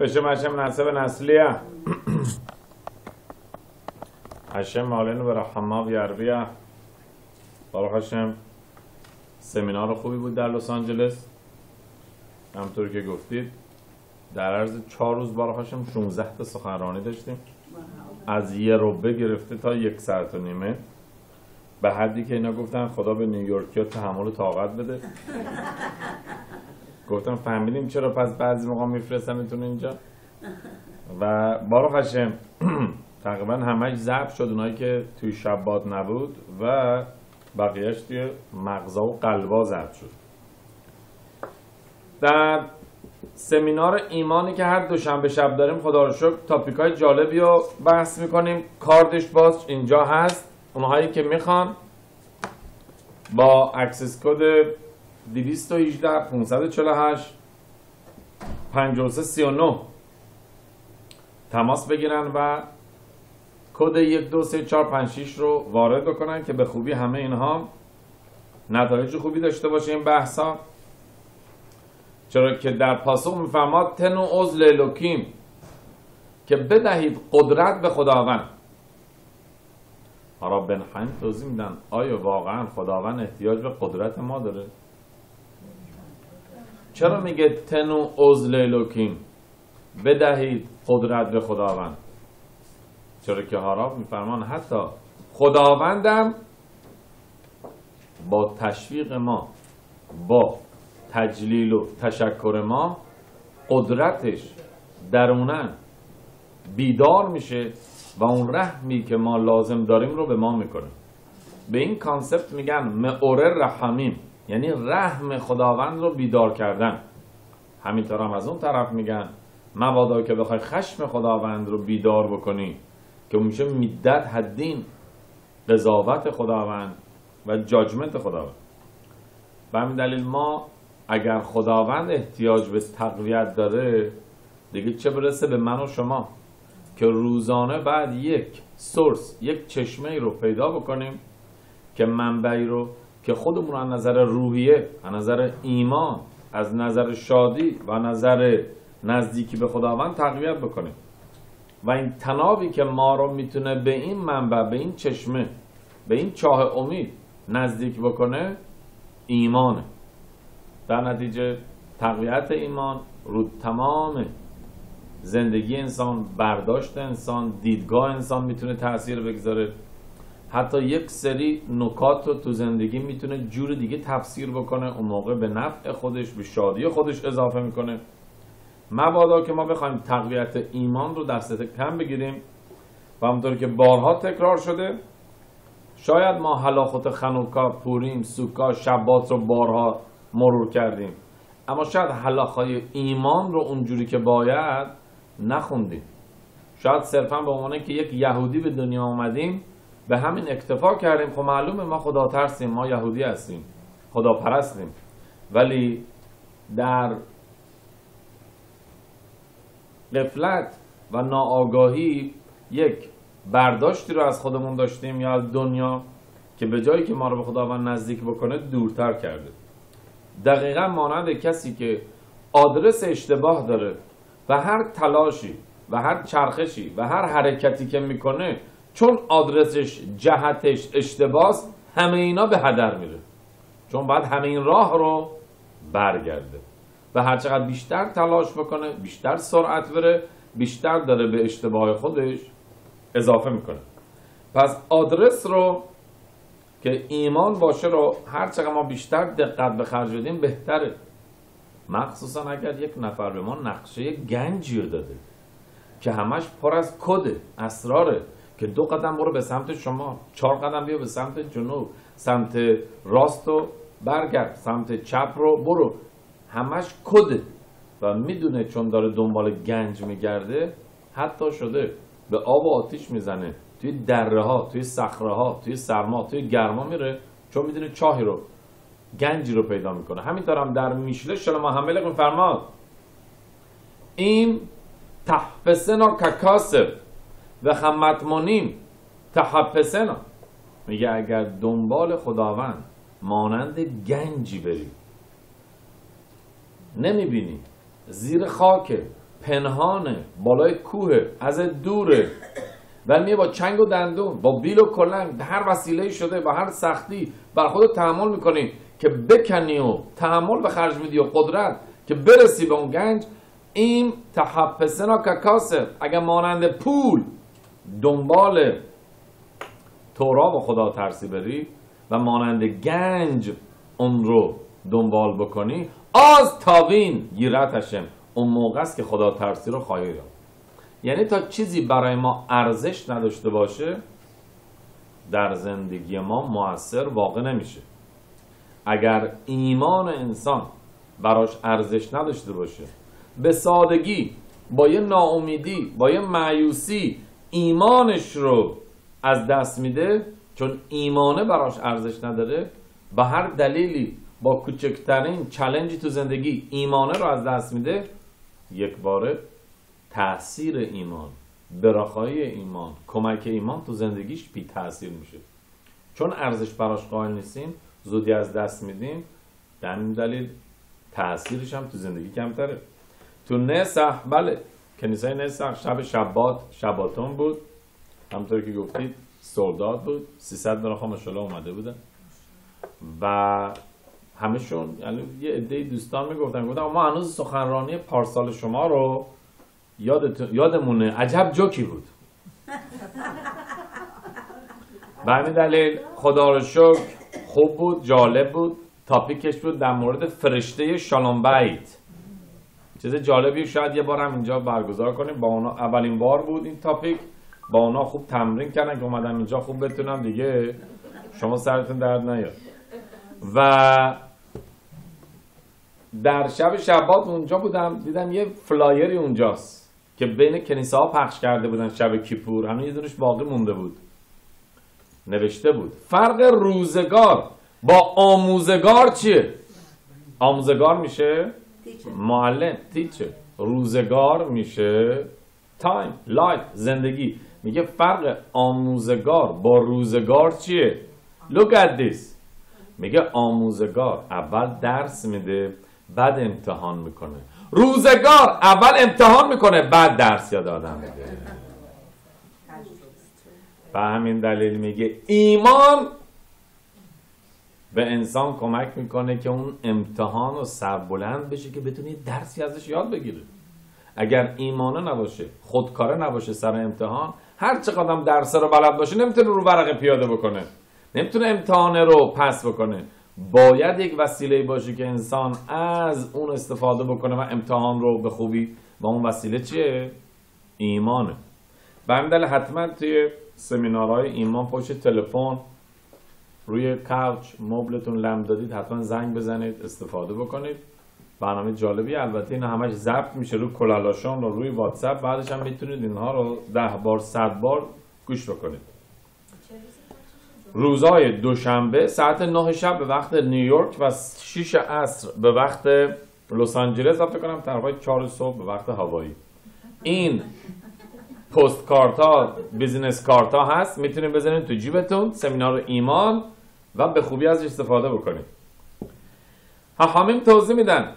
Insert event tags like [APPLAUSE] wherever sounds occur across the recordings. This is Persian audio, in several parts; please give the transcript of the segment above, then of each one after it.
بشم هشم نسب نسلیه. هشم مالین و رحمه و یربیه. بارو هشم سمینار خوبی بود در لس آنجلس. همطور که گفتید در عرض چهار روز بارو هشم 16 تا سخنرانی داشتیم. از یه روبه گرفته تا یک ساعت و نیمه. به حدی که اینا گفتن خدا به نیویورکیا تحمل و طاقت بده. گفتم فهمیدیم چرا پس بعضی موقع میفرستمتون اینجا؟ و بارو هشم [CLEARS THROAT] تقریبا همش ضبط شد اونایی که توی شبات نبود و بقیهش توی مغزا و قلبا ضبط شد. در سمینار ایمانی که هر دوشنبه شب داریم خدا رو شکر تاپیک های جالبی رو بحث می‌کنیم. کاردش باز اینجا هست. اونهایی که می‌خوان با access code 218 548 5339 تماس بگیرن و کد 1 2 3 4 5 6 رو وارد بکنن که به خوبی همه اینها نتایج خوبی داشته باشه این بحثا. چرا که در پاسخ میفرماد תנו עוז לאלוהים که بدهید قدرت به خداوند. حالا بن توضیح میدن آیا واقعا خداوند احتیاج به قدرت ما داره؟ چرا میگه تن و عزل الوکیم بدهید قدرت به خداوند. چرا که هاراب میفرمان حتی خداوندم با تشویق ما با تجلیل و تشکر ما قدرتش درونن بیدار میشه و اون رحمی که ما لازم داریم رو به ما می‌کنه. به این کانسپت میگن معور رحمیم. یعنی رحم خداوند رو بیدار کردن. همینطور هم از اون طرف میگن مبادا که بخوای خشم خداوند رو بیدار بکنی که میشه میدت حدین قضاوت خداوند و جاجمنت خداوند. به همین دلیل ما اگر خداوند احتیاج به تقویت داره دیگه چه برسه به من و شما؟ که روزانه بعد یک سورس یک چشمه رو پیدا بکنیم که منبعی رو که خودمون از نظر روحیه از نظر ایمان از نظر شادی و نظر نزدیکی به خداوند تقویت بکنیم. و این تنابی که ما رو می‌تونه به این منبع به این چشمه به این چاه امید نزدیک بکنه ایمانه. در نتیجه تقویت ایمان رو تمام زندگی انسان برداشت انسان دیدگاه انسان می‌تونه تاثیر بگذاره. حتی یک سری نکات رو تو زندگی می‌تونه جور دیگه تفسیر بکنه اون موقع به نفع خودش به شادی خودش اضافه می‌کنه. مبادا که ما بخوایم تقویت ایمان رو دست کم بگیریم و همطور که بارها تکرار شده شاید ما حلاخوت خنوکا پوریم سوکا شبات رو بارها مرور کردیم. اما شاید حلاخای ایمان رو اونجوری که باید نخوندیم. شاید صرفا به عنوان که یک یهودی به دنیا آمدیم به همین اکتفا کردیم. خب معلومه ما خدا ترسیم ما یهودی هستیم خدا پرستیم ولی در قفلت و ناآگاهی یک برداشتی رو از خودمون داشتیم یا از دنیا که به جایی که ما رو به خداوند نزدیک بکنه دورتر کرده. دقیقا مانند کسی که آدرس اشتباه داره و هر تلاشی و هر چرخشی و هر حرکتی که می‌کنه چون آدرسش جهتش اشتباس همه اینا به هدر میره. چون باید همه این راه رو برگرده. و هر چقدر بیشتر تلاش بکنه بیشتر سرعت بره بیشتر داره به اشتباه خودش اضافه می‌کنه. پس آدرس رو که ایمان باشه رو هر چقدر ما بیشتر دقت به خرج بدیم بهتره. مخصوصا اگر یک نفر به ما نقشه گنجی رو داده که همش پر از کده اسراره. که دو قدم برو به سمت شما چهار قدم بیا به سمت جنوب سمت راست و برگرد سمت چپ رو برو. همش کده و می‌دونه چون داره دنبال گنج میگرده حتی شده به آب و آتیش می‌زنه. توی دره ها توی صخره ها توی سرما توی گرما میره چون می‌دونه چاهی رو گنجی رو پیدا می‌کنه. همینطور هم در میشله شلما همه فرماد. این تحفسنا ککاسب و خمتمونین تحفسنا میگه اگر دنبال خداوند مانند گنجی بری. نمی‌بینی؟ زیر خاکه پنهانه بالای کوه از دوره و میه با چنگ و دندون با بیل و کلنگ هر وسیله شده با هر سختی بر خود تحمل می‌کنی که بکنی و تحمل به خرج میدی و قدرت که برسی به اون گنج این تحپسنا که کاسب اگر مانند پول دنبال تورا و خدا ترسی بری و مانند گنج اون رو دنبال بکنی از تاوین گیرتشم. اون موقع است که خدا ترسی رو خواهی یافت. یعنی تا چیزی برای ما ارزش نداشته باشه در زندگی ما موثر واقع نمیشه. اگر ایمان انسان براش ارزش نداشته باشه به سادگی با یه ناامیدی با یه معیوسی ایمانش رو از دست میده چون ایمانه براش ارزش نداره با هر دلیلی با کوچکترین چلنجی تو زندگی ایمانه رو از دست میده یک باره تاثیر ایمان براخای ایمان کمک ایمان تو زندگیش بی تاثیر میشه. چون ارزش براش قائل نیستیم زودی از دست میدیم به همین دلیل تاثیرش هم تو زندگی کمتره. تو نسخ بله کنیسای نسخ شب شبات شباتون بود. همطور که گفتید سرداد بود. 300 نفر ماشاءالله اومده بودن و همشون یعنی یه عده دوستان می‌گفتن گفتن ما هنوز سخنرانی پارسال شما رو یادت... یادمونه. عجب جوکی بود. به همین دلیل خدا رو شکر خوب بود جالب بود. تاپیکش بود در مورد فرشته شالوم بیت چیز جالبی شاید یه بار هم اینجا برگزار کنیم. با اونا اولین بار بود این تاپیک با اونا خوب تمرین کردن که اومدم اینجا خوب بتونم دیگه شما سرتون درد نیاد. و در شب شبات اونجا بودم دیدم یه فلایری اونجاست که بین کنیسه ها پخش کرده بودن شب کیپور. همین یه دونش باقی مونده بود. نوشته بود. فرق روزگار با آموزگار چیه؟ آموزگار میشه؟ معلم teacher روزگار میشه. time life زندگی. میگه فرق آموزگار با روزگار چیه؟ Look at this. میگه آموزگار اول درس میده بعد امتحان می‌کنه. روزگار اول امتحان می‌کنه بعد درس یاد آدم میده. به همین دلیل میگه ایمان به انسان کمک می‌کنه که اون امتحان و سربلند بشه که بتونی درسی ازش یاد بگیره. اگر ایمانه نباشه خودکاره نباشه سر امتحان هر چقدر درس رو بلد باشه نمی‌تونه رو ورقه پیاده بکنه. نمی‌تونه امتحان رو پس بکنه. باید یک وسیله باشه که انسان از اون استفاده بکنه و امتحان رو به خوبی. و اون وسیله چیه؟ ایمانه. بندل حتما توی سمینارهای ایمان پشت تلفن روی کاوچ مبلتون لم دادید حتما زنگ بزنید استفاده بکنید. برنامه جالبی البته این همش ضبط میشه روی کلالاشان و روی واتساپ. بعدش هم می‌تونید اینها رو ده بار صد بار گوش بکنید. روزهای دوشنبه ساعت 9 شب به وقت نیویورک و 6 عصر به وقت لس آنجلس فکر کنم تقریبا 4 صبح به وقت هوایی این پست کارت ها بیزینس کارت ها هست. می‌تونید بزنید تو جیبتون. سمینار ایمان. و به خوبی ازش استفاده بکنید همین توضیح میدن.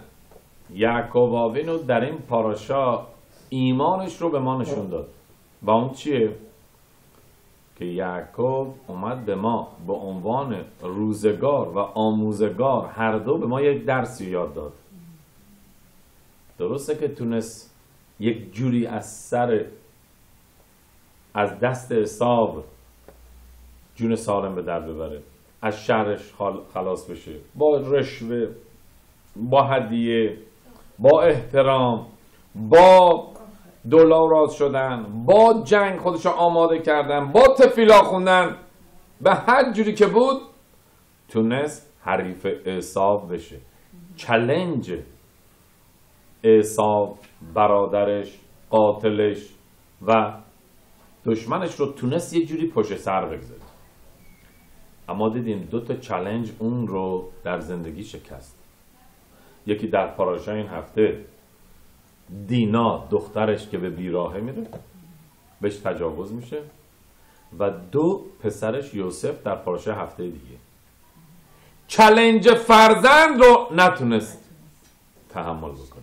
یعقوب آوینو در این پاراشا ایمانش رو به ما نشون داد. و اون چیه؟ که یعقوب اومد به ما به عنوان روزگار و آموزگار. هر دو به ما یک درسی یاد داد. درسته که تونست یک جوری از سر از دست حساب جون سالم به در ببره. از شهرش خلاص بشه. با رشوه با هدیه با احترام با دلار راز شدن با جنگ خودش آماده کردن با تفیلا خوندن. به هر جوری که بود تونست حریف اعصاب بشه. چلنج اعصاب برادرش قاتلش و دشمنش رو تونست یه جوری پشت سر بگذاره. اما دیدیم دو تا چلنج اون رو در زندگی شکست. یکی در پاراشا این هفته دینا دخترش که به بیراهه میره بهش تجاوز میشه و دو پسرش یوسف در پاراشا هفته دیگه. challenge فرزند رو نتونست تحمل بکنه.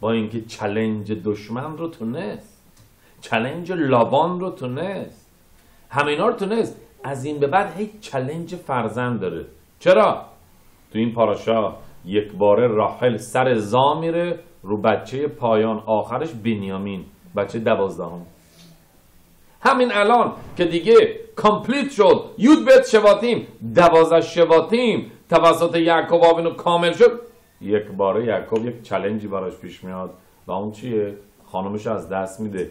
با اینکه challenge دشمن رو تونست. challenge لابان رو تونست. همینا رو تونست. از این به بعد هی challenge فرزند داره. چرا؟ تو این פרשה یک باره راحل سر زا میره رو بچه پایان آخرش بنیامین بچه دوازدهم. همین الان که دیگه complete شد. יוד בית שבטים دوازده شواتیم. توسط یعقوب آبینو کامل شد. یک باره یعقوب یک چلنجی براش پیش میاد. و اون چیه؟ خانمش از دست میده.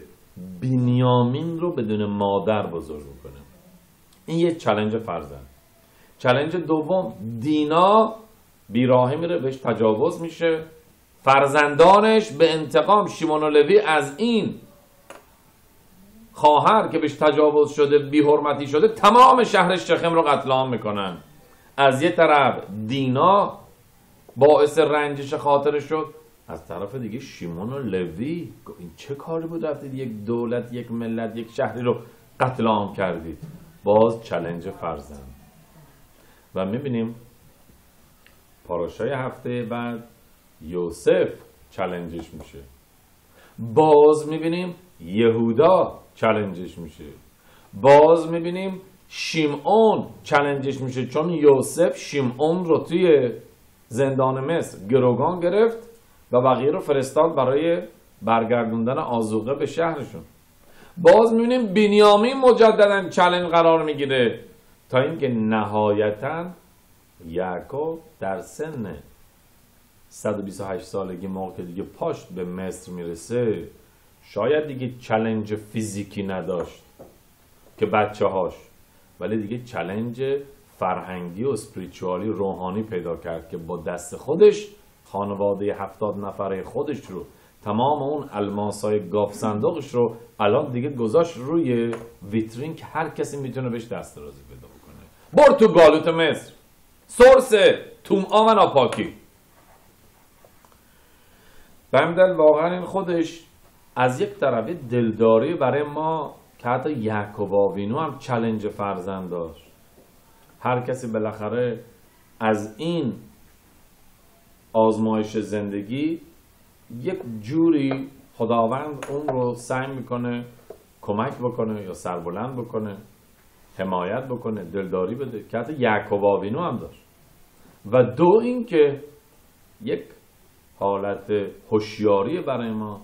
بنیامین رو بدون مادر بزرگ می‌کنه. این یک چلنج فرزند چلنج دوم دینا بیراهی میره بهش تجاوز میشه. فرزندانش به انتقام شیمون و لوی از این خواهر که بهش تجاوز شده بیحرمتی شده تمام شهر شخم رو قتل عام می‌کنن. از یه طرف دینا باعث رنجش خاطر شد از طرف دیگه شیمون و لوی این چه کاری بود رفتید؟ یک دولت یک ملت یک شهری رو قتل عام کردید. باز چلنج فرزند. و می‌بینیم پاراشای هفته بعد یوسف چلنجش میشه. باز می‌بینیم یهودا چلنجش میشه. باز می‌بینیم شیمعون چلنجش میشه چون یوسف شیمعون رو توی زندان مصر گروگان گرفت و بقیه رو فرستاد برای برگردوندن آزوقه به شهرشون. باز می‌بینیم بنیامین مجددا چلنج قرار می‌گیره. تا اینکه نهایتا یعقوب در سن 128 سالگی موقع دیگه پاشت به مصر می‌رسه. شاید دیگه چلنج فیزیکی نداشت که بچه هاش ولی دیگه چلنج فرهنگی و اسپریچوالی روحانی پیدا کرد که با دست خودش خانواده هفتاد نفره خودش رو تمام اون الماس های گاف صندوقش رو الان دیگه گذاشت روی ویترین که هر کسی می‌تونه بهش دست رازی پیدا بکنه. بر تو گالوت مصر. سورس توم آمن آپاکی بمدل واقعا این خودش از یک طرفی دلداری برای ما که حتی یعقوب آوینو هم چلنج فرزند داشت. هر کسی بالاخره از این آزمایش زندگی یک جوری خداوند اون رو سعی می‌کنه کمک بکنه یا سربلند بکنه حمایت بکنه دلداری بده. که حتی یعقوب آوینو هم داشت. و دو اینکه یک حالت هوشیاری برای ما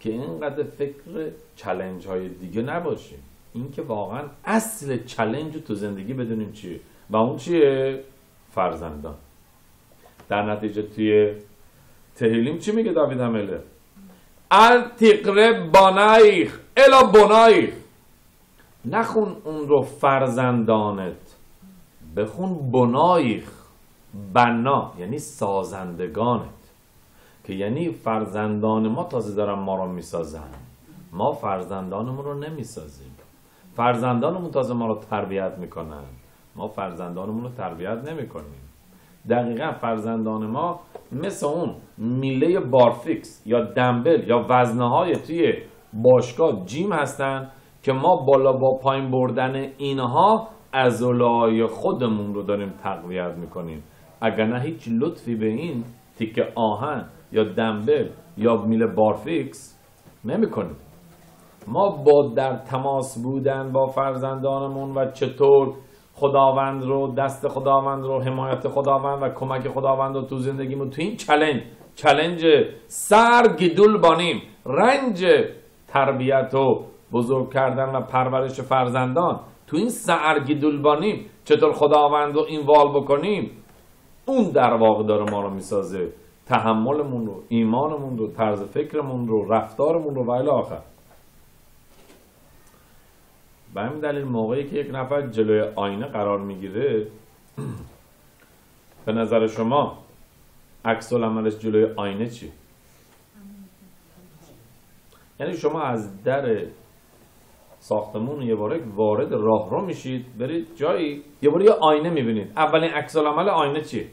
که اینقدر فکر چلنج های دیگه نباشیم اینکه واقعا اصل چلنج رو تو زندگی بدونیم چیه. و اون چیه؟ فرزندان. در نتیجه توی تهیلیم چی میگه داوید همله التقره بانایخ الا بنایخ نخون اون رو فرزندانت. بخون بنایخ بنا یعنی سازندگانت. که یعنی فرزندان ما تازه دارن ما رو می‌سازن. ما فرزندانمون رو نمی‌سازیم. فرزندانمون تازه ما رو تربیت می‌کنن. ما فرزندانمون رو تربیت نمی‌کنیم. دقیقا فرزندان ما مثل اون میله بارفیکس یا دنبل یا وزنه های توی باشگاه جیم هستن که ما بالا با پایین بردن اینها ازولای خودمون رو داریم تقویت می‌کنیم. اگر نه هیچ لطفی به این تیک آهن یا دنبل یا میله بارفیکس نمی‌کنیم. ما با در تماس بودن با فرزندانمون و چطور خداوند رو دست خداوند رو حمایت خداوند و کمک خداوند رو تو زندگیمون. تو این چلنج چلنج سر گدول بانیم رنج تربیت و بزرگ کردن و پرورش فرزندان. تو این سر گدول بانیم چطور خداوند رو این وال بکنیم؟ اون در واقع داره ما رو می‌سازه. تحملمون رو ایمانمون رو طرز فکرمون رو رفتارمون رو. و آخر. به همین دلیل موقعی که یک نفر جلوی آینه قرار می‌گیره [CLEARS THROAT] به نظر شما عکس عملش جلوی آینه چی؟ یعنی شما از در ساختمون یه باره وارد راه رو میشید برید جایی یه باره یه آینه می‌بینید اولین عکس عمل آینه چیه؟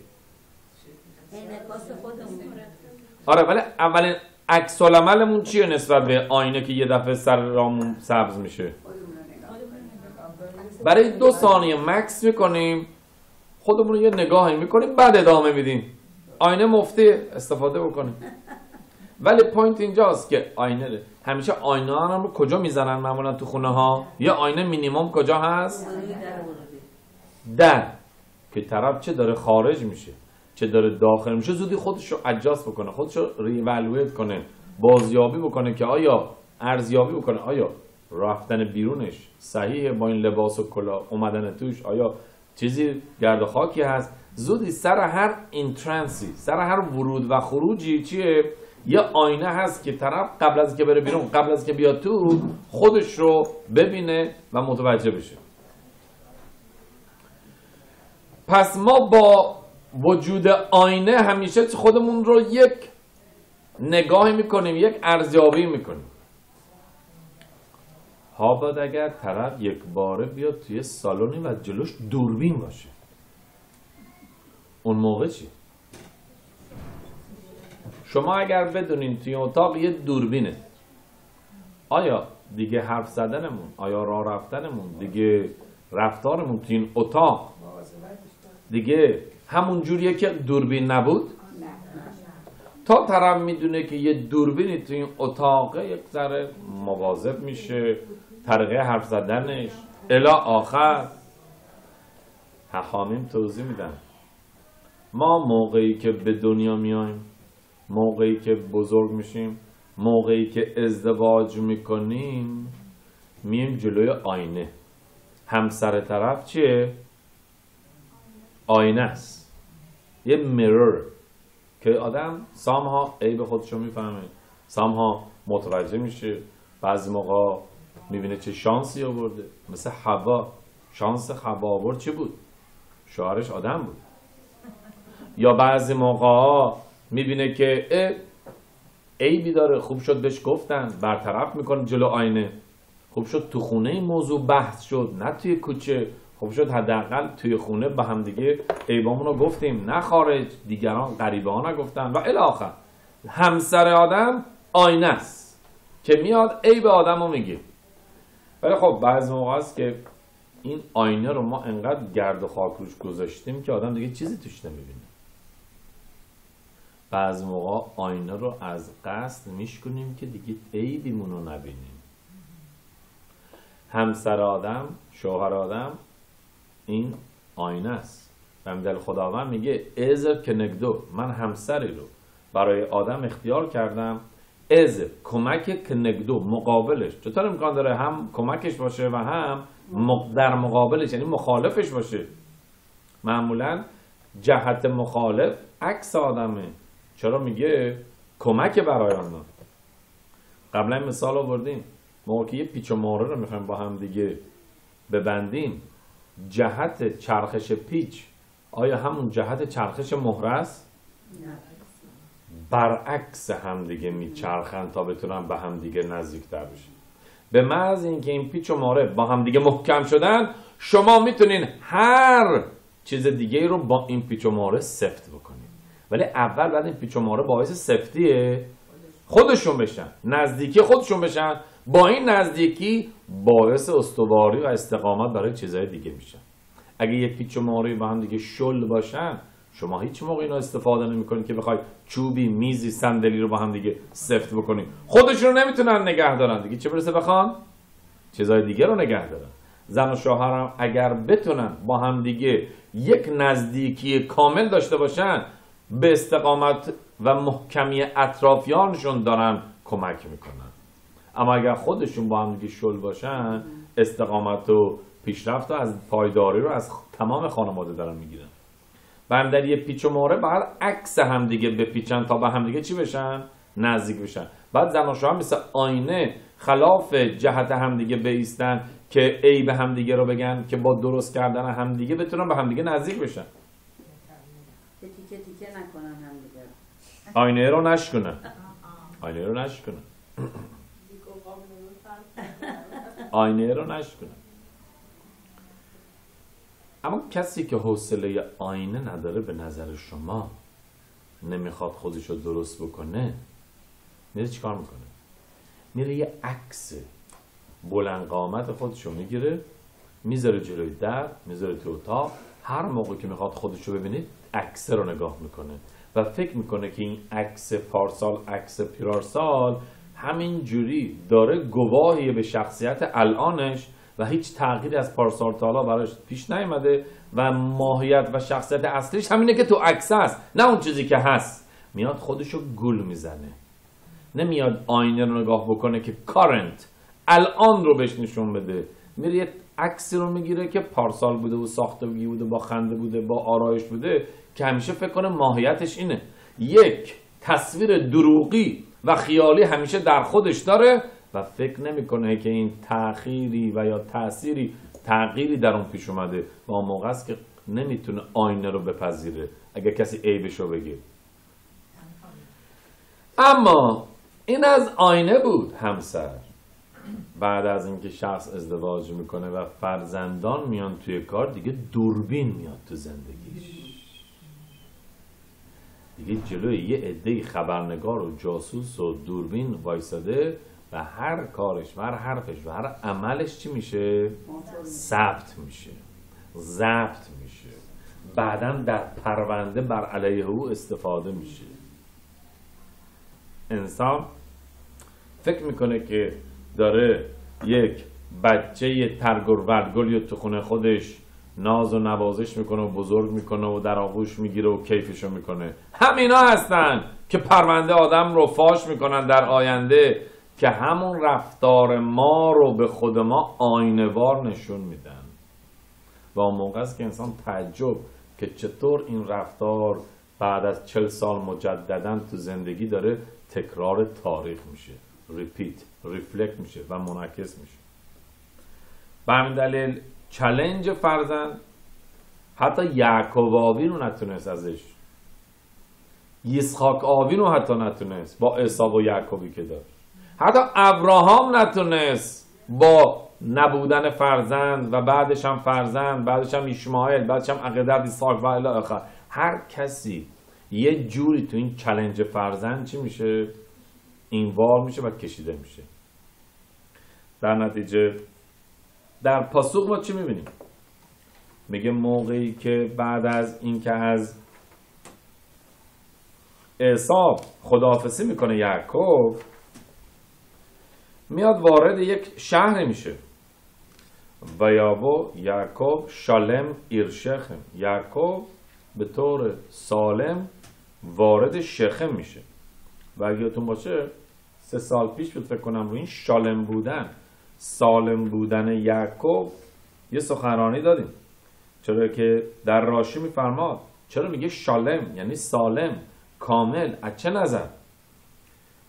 آره ولی اولین عکس عملمون چیه نسبت به آینه که یه دفعه سر رامون سبز میشه برای دو ثانیه مکث می‌کنیم. خودمون رو یه نگاهی می‌کنیم بعد ادامه میدیم. آینه مفتی استفاده بکنیم. ولی point اینجاست که آینه همیشه آینه ها رو کجا می‌زنن معمولا تو خونه ها؟ یه آینه مینیمم کجا هست؟ در. که طرف چه داره خارج میشه چه داره داخل میشه زودی خودش رو adjust بکنه خودش رو reevaluate کنه بازیابی بکنه که آیا ارزیابی بکنه آیا رفتن بیرونش صحیحه با این لباس و کلا اومدن توش. آیا چیزی گرد خاکی هست؟ زودی سر هر اینترنسی سر هر ورود و خروجی چیه؟ یه آینه هست که طرف قبل از که بره بیرون قبل از که بیاد تو خودش رو ببینه و متوجه بشه. پس ما با وجود آینه همیشه خودمون رو یک نگاهی می‌کنیم یک ارزیابی می‌کنیم. باید اگر طرف یک باره بیاد توی سالونی و جلوش دوربین باشه. اون موقع چی؟ شما اگر بدونین توی اتاق یه دوربینه آیا دیگه حرف زدنمون آیا راه رفتنمون دیگه رفتارمون توی این اتاق دیگه همون جوریه که دوربین نبود؟ تا طرف می‌دونه که یه دوربینی توی این اتاق یک ذره مواظب میشه. طریقه حرف زدنش. الا آخر. حخامیم توضیح میدن. ما موقعی که به دنیا میایم موقعی که بزرگ میشیم موقعی که ازدواج می‌کنیم میم جلوی آینه. همسر طرف چیه؟ آینه است. یه میرور که آدم سامها عیب خودشو می‌فهمه. سامها متوجه میشه. بعضی موقع می‌بینه چه شانسی آورده. مثل حوا. شانس حوا آورد چه بود؟ شوهرش آدم بود. یا بعضی موقع می‌بینه که عیبی داره. خوب شد بهش گفتن. برطرف می‌کنه جلو آینه. خوب شد تو خونه این موضوع بحث شد. نه توی کوچه. خوب شد حداقل توی خونه به هم دیگه عیبامون رو گفتیم. نه خارج. دیگران غریبه ها نگفتن. و الاخر همسر آدم آینه است. که میاد عیب آدم رو میگه. ولی خب بعض موقع است که این آینه رو ما انقدر گرد و خاک روش گذاشتیم که آدم دیگه چیزی توش نمی‌بینه. بعض موقع آینه رو از قصد میشکنیم که دیگه عیبیمون رو نبینیم. همسر آدم شوهر آدم این آینه است. و دل خداوند میگه ازر کنگدو من همسری رو برای آدم اختیار کردم از کمک کنگدو مقابلش. چطور امکان داره هم کمکش باشه و هم در مقابلش یعنی مخالفش باشه. معمولا جهت مخالف عکس آدمه. چرا میگه؟ کمک برای آنها. قبلا مثال آوردیم. ما که یه پیچ و ماره رو می‌خوایم با هم دیگه ببندیم جهت چرخش پیچ آیا همون جهت چرخش مهره است؟ برعکس همدیگه میچرخن تا بتونن به همدیگه نزدیکتر بشن. به محض اینکه این پیچ و ماره با همدیگه محکم شدن شما می‌تونین هر چیز دیگه رو با این پیچ و ماره سفت بکنید ولی اول بعد این پیچ و ماره باعث سفتیه خودشون بشن. نزدیکی خودشون بشن. با این نزدیکی باعث استواری و استقامت برای چیزهای دیگه میشن. اگه یک پیچ و ماره با هم دیگه شل باشن شما هیچ موقع اینا استفاده نمی‌کنید که بخوای چوبی میزی صندلی رو با هم دیگه سفت بکنید. خودشون رو نمی‌تونن نگه دارن. دیگه چه برسه بخوان؟ چیزهای دیگه رو نگه دارن. زن و شوهرم اگر بتونن با هم دیگه یک نزدیکی کامل داشته باشن به استقامت و محکمی اطرافیانشون دارن کمک می‌کنن. اما اگر خودشون با هم دیگه شل باشن استقامت و پیشرفت و از پایداری رو از تمام خانواده دارن می‌گیرن. در یه پیچ و موره باید عکس همدیگه بپیچن تا به همدیگه چی بشن؟ نزدیک بشن. بعد زن و شوهر مثل آینه خلاف جهت همدیگه بیستن که ای به همدیگه رو بگن که با درست کردن همدیگه بتونن به همدیگه نزدیک بشن. تیکه تیکه نکنن همدیگه آینه رو نشکنن. آینه رو نشکنن. [LAUGHS] آینه رو نشکنن. اما کسی که حوصله آینه نداره به نظر شما نمی‌خواد خودش رو درست بکنه میره چیکار می‌کنه؟ میره یه عکس بلند قامت خودش رو می‌گیره می‌ذاره جلوی در می‌ذاره تو اتاق هر موقع که می‌خواد خودش رو ببینه عکس رو نگاه می‌کنه و فکر می‌کنه که این عکس پارسال عکس پیرارسال همین جوری داره گواهی به شخصیت الانش و هیچ تغییری از پارسال تا حالا براش پیش نیامده و ماهیت و شخصیت اصلیش همینه که تو عکس هست نه اون چیزی که هست. میاد خودشو گول می‌زنه. نمیاد آینه رو نگاه بکنه که کارنت الان رو بهش نشون بده. میره یه عکسی رو می‌گیره که پارسال بوده و ساختگی بوده با خنده بوده با آرایش بوده که همیشه فکر کنه ماهیتش اینه. یک تصویر دروغی و خیالی همیشه در خودش داره. و فکر نمی‌کنه که این تأخیری و یا تأثیری تغییری در اون پیش اومده و اون موقع است که نمی‌تونه آینه رو بپذیره. اگر کسی عیبش رو بگه. اما این از آینه بود همسر. بعد از اینکه شخص ازدواج می‌کنه و فرزندان میان توی کار دیگه دوربین میاد تو زندگیش. دیگه جلوی یه عده خبرنگار و جاسوس و دوربین وایساده و هر کارش و هر حرفش و هر عملش چی میشه؟ ثبت میشه. ضبط میشه. بعدا در پرونده بر علیه او استفاده میشه. انسان فکر می‌کنه که داره یک بچه ترگل ورگلی تو خونه خودش ناز و نوازش می‌کنه و بزرگ می‌کنه و در آغوش می‌گیره و کیفشو می‌کنه. همینا هستن که پرونده آدم رو فاش می‌کنن در آینده. که همون رفتار ما رو به خود ما آینه‌وار نشون میدن. و اون موقع است که انسان تعجب که چطور این رفتار بعد از چل سال مجددا تو زندگی داره تکرار تاریخ میشه repeat reflect میشه و منعکس میشه. به همین دلیل challenge فرزند حتی یعقوب آوینو نتونست ازش یسخاک آوی رو حتی نتونست با اصاب و یعقوبی که داشت. حتی ابراهام نتونست با نبودن فرزند و بعدش هم فرزند بعدش هم ایشماعیل بعدش هم عقیدت ایساک و الی آخر. هر کسی یه جوری تو این چلنج فرزند چی میشه؟ اینوار میشه و کشیده میشه. در نتیجه در پاسخ ما چی می‌بینیم؟ میگه موقعی که بعد از اینکه از اعصاب خداحافظی می‌کنه یعقوب میاد وارد یک شهر میشه. و یعقوب شالم ایرشخم یعقوب به طور سالم وارد شخم میشه. و اگه یادتون باشه سه سال پیش بود فکر کنم رو این شالم بودن. سالم بودن یعقوب یه سخنرانی دادیم. چرا که در راشی میفرماد چرا میگه شالم؟ یعنی سالم کامل از چه نظر؟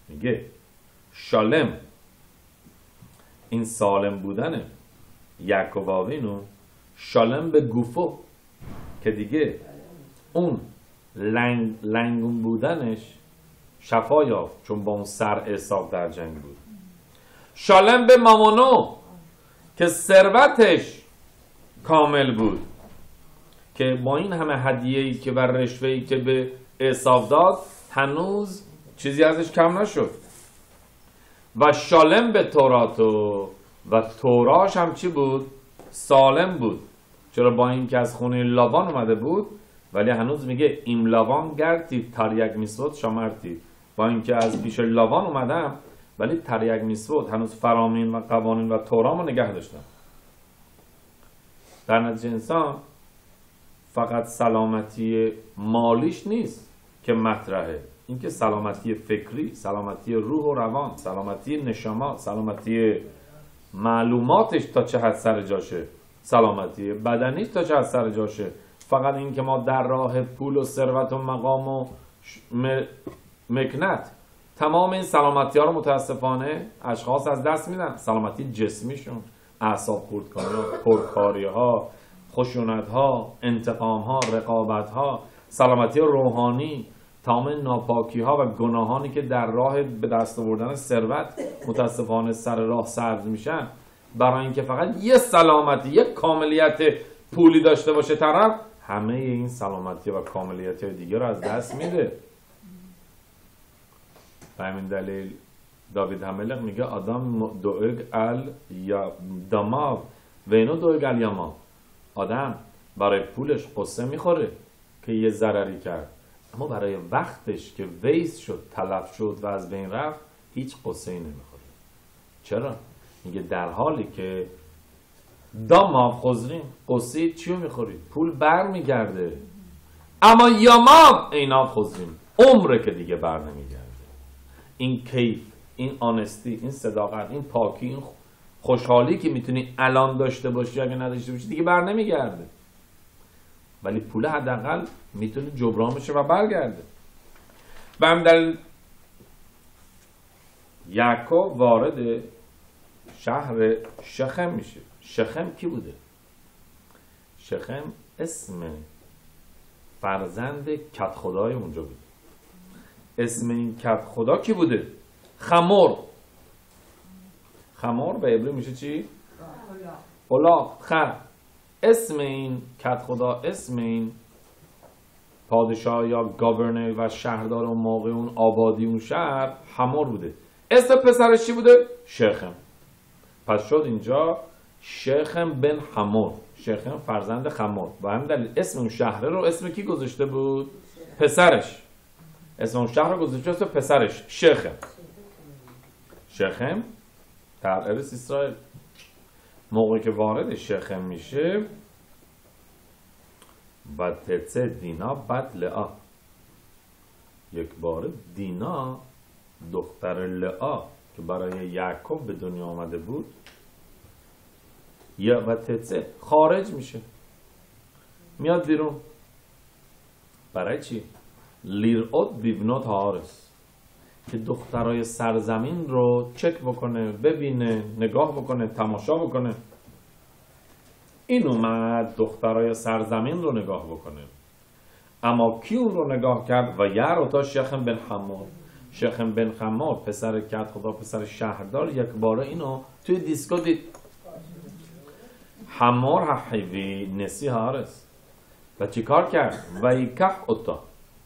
میگه شالم. این سالم بودنه یعقوب آوینو شالم به گوفو که دیگه اون لنگ لنگون بودنش شفا یافت چون با اون سر احساب در جنگ بود. شالم به مامانو که ثروتش کامل بود که با این همه هدیه‌ای که و رشوه‌ای که به احساب داد هنوز چیزی ازش کم نشد. و شالم به توراتو و توراش هم چی بود؟ سالم بود. چرا با اینکه از خونه لاوان اومده بود؟ ولی هنوز میگه این لاوان گرتی تریک میسود شامرتی با اینکه از پیش لاوان اومدم ولی تریک میسود هنوز فرامین و قوانین و تورام رو نگه داشتم. در نتیجه انسان فقط سلامتی مالیش نیست که مطرحه. اینکه سلامتی فکری سلامتی روح و روان سلامتی نشما سلامتی معلوماتش تا چه حد سر جاشه سلامتی بدنیش تا چه حد سر جاشه. فقط اینکه ما در راه پول و ثروت و مقام و مکنت تمام این سلامتی ها رو متاسفانه اشخاص از دست میدن. سلامتی جسمیشون اعصاب خورد پرکاری ها خشونت ها انتقام ها رقابت ها سلامتی روحانی تمام ناپاکی ها و گناهانی که در راه به دست آوردن ثروت متاسفانه سر راه سرد میشن برای اینکه فقط یه سلامتی یه کاملیت پولی داشته باشه طرف همه این سلامتی و کاملیت دیگه رو از دست میده. به همین دلیل داوید هملق میگه آدم دوگ ال یا دماغ. و اینو دوگ ال یاما آدم برای پولش قصه می‌خوره که یه ضرری کرد. اما برای وقتش که ویس شد تلف شد و از بین رفت هیچ قصه ای نمی‌خوره چرا؟ میگه در حالی که دام آفخوزرین قصه چیو می‌خورید پول بر میگرده اما یامام این آفخوزرین عمره که دیگه بر نمیگرده این کیف این آنستی این صداقت این پاکی این خوشحالی که می‌تونی الان داشته باشی اگه نداشته باشی دیگه بر نمیگرده ولی پول حداقل می‌تونه جبران بشه و برگرده. و هم در یعقوب وارد شهر شخم میشه. شخم کی بوده؟ شخم اسم فرزند کت خدای اونجا بود اسم این کت خدا کی بوده؟ خمور خمور به عبری میشه چی؟ اولاق خر. اسم این کت خدا اسم این پادشاه یا گاورنر و شهردار اون موقع اون آبادی اون شهر خمور بوده. اسم پسرش چی بوده؟ شخم پس شد اینجا شخم بن حمور. شخم فرزند خمور و همین دلیل اسم اون شهره رو اسم کی گذاشته بود؟ پسرش. اسم اون شهر رو گذاشته اسم پسرش. شخم شخم در ارس اسرائیل. موقعی که وارد شخم میشه و تتسه دینا بد لعا یک بار دینا دختر لعا که برای یعقوب به دنیا آمده بود یا و تتسه خارج میشه. میاد بیرون. برای چی؟ لیرعود بیبنات هارس که دخترای سرزمین رو چک بکنه ببینه نگاه بکنه تماشا بکنه. این اومد دخترای سرزمین رو نگاه بکنه. اما کی اون رو نگاه کرد و یه تا شخم بن حمار شخم بن حمار پسر کت خدا پسر شهردار یک باره اینو توی دیسکو دید. حمار حیوی نسی هارس و چی کار کرد؟ و یکف اتا.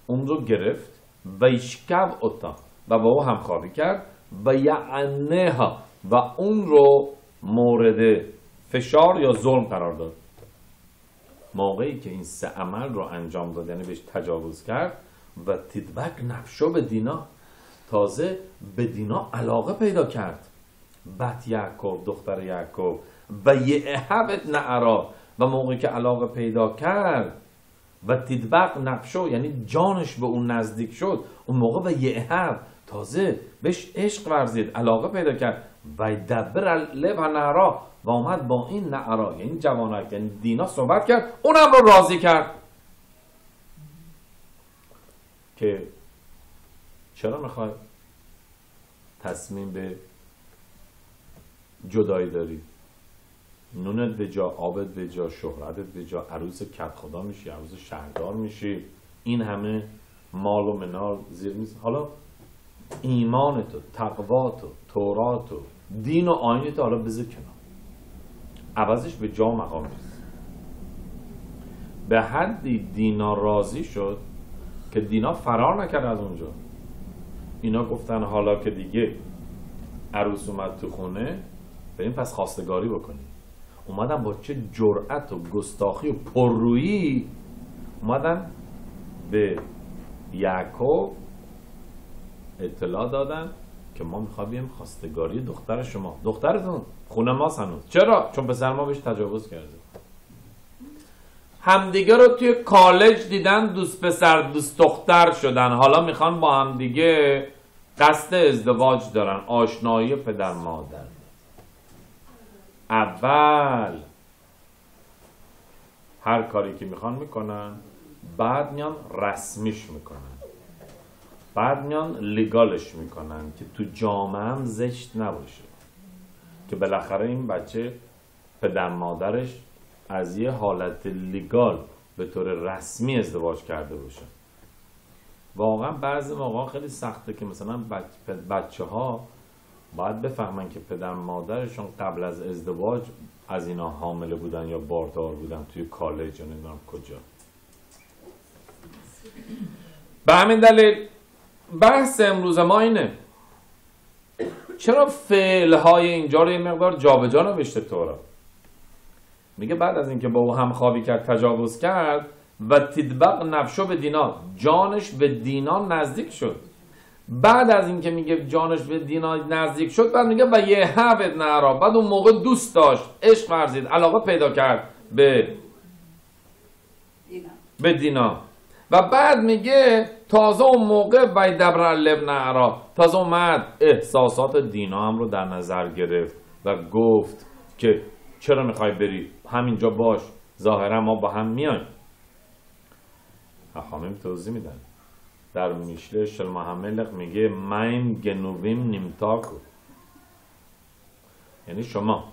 اون رو گرفت و یشکب اتا. و با او همخوابی کرد. و یعنه ها و اون رو مورد فشار یا ظلم قرار داد؟ موقعی که این سه عمل رو انجام داد یعنی بهش تجاوز کرد و تدبک نفشو به دینا تازه به دینا علاقه پیدا کرد. بت یعقوب دختر یعقوب و یه احبت نعرا و موقعی که علاقه پیدا کرد و تدبق نفشو یعنی جانش به اون نزدیک شد اون موقع و احب تازه بهش عشق ورزید علاقه پیدا کرد. و دبر لب نعرا و آمد با این نعرا یعنی جوانک یعنی دینا صحبت کرد اونم رو راضی کرد. که چرا می‌خوای تصمیم به جدایی داری؟ نونت به جا آبت به جا شهرتت به جا عروس کت خدا میشی عروس شهردار میشی. این همه مال و منال زیر میز حالا ایمان تو تقوا تو تورات و دین و آین حالا بذار کنار. عوضش به جا مقام به حدی دینا راضی شد که دینا فرار نکرد از اونجا. اینا گفتن حالا که دیگه عروس اومد تو خونه بریم پس خواستگاری بکنیم. اومدن با چه جرأت و گستاخی و پررویی اومدن به یعقوب اطلاع دادن. که ما می‌خوایم بیم خواستگاری دختر شما. دخترتون خونه ما هنوز. چرا؟ چون پسر ما بهش تجاوز کرده. همدیگه رو توی کالج دیدن دوست پسر دوست دختر شدن. حالا می‌خوان با همدیگه قصد ازدواج دارن. آشنایی پدر مادر. اول هر کاری که می‌خوان می‌کنن بعد میان رسمیش می‌کنن. بعد میان لیگالش می‌کنن که تو جامعه هم زشت نباشه. که بالاخره این بچه پدر مادرش از یه حالت لیگال به طور رسمی ازدواج کرده باشه واقعا بعضی موقع خیلی سخته که مثلا بچه ها باید بفهمن که پدر مادرشون قبل از ازدواج از اینا حامله بودن یا باردار بودن توی کالج یا نمی‌دونم کجا. به همین دلیل بحث امروز ما اینه. چرا فعل های اینجا رو یه مقدار جابجا نوشته تورا میگه بعد از اینکه با او هم خوابی کرد تجاوز کرد و تدبق نفشو به دینا جانش به دینا نزدیک شد. بعد از اینکه میگه جانش به دینا نزدیک شد بعد میگه و یه حبت نرا بعد اون موقع دوست داشت عشق ورزید علاقه پیدا کرد به دینا به دینا و بعد میگه تازه اون موقع و دبر لب نعرا تازه اومد احساسات دینا هم رو در نظر گرفت و گفت که چرا می‌خوای بری؟ همینجا باش ظاهرا ما با هم میایم. اخامیم توضیح میدن. در میشله شل محملق میگه مایم گنوبیم نیمتاکو یعنی شما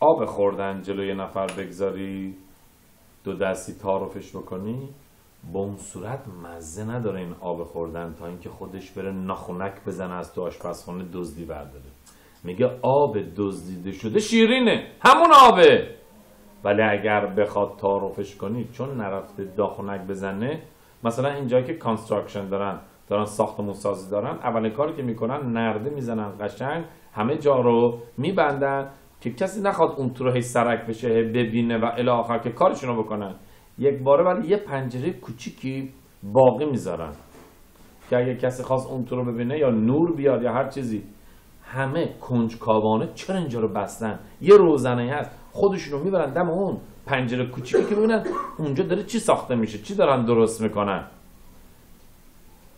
آب خوردن جلوی نفر بگذاری دو دستی تعارفش بکنی به اون صورت مزه نداره این آب خوردن تا اینکه خودش بره ناخونک بزنه از تو آشپزخونه دزدی برداره. میگه آب دزدیده شده شیرینه همون آبه. ولی اگر بخواد تعارفش کنی چون نرفته ناخونک بزنه مثلا اینجا که construction دارن دارن ساختمون سازی دارن اولین کاری که می‌کنن نرده می‌زنن قشنگ همه جا رو میبندن که کسی نخواد اون تو رو سرک بشه ببینه و الی آخر که کارشون رو بکنن. یک باره ولی یه پنجره کوچیکی باقی می‌ذارن. که اگه کسی خواست اون تو رو ببینه یا نور بیاد یا هر چیزی همه کنجکاوانه چرا اینجا رو بستن؟ یه روزنه هست. خودشون رو می‌برن دم اون پنجره کوچیکی که ببینن اونجا داره چی ساخته میشه؟ چی دارن درست می‌کنن؟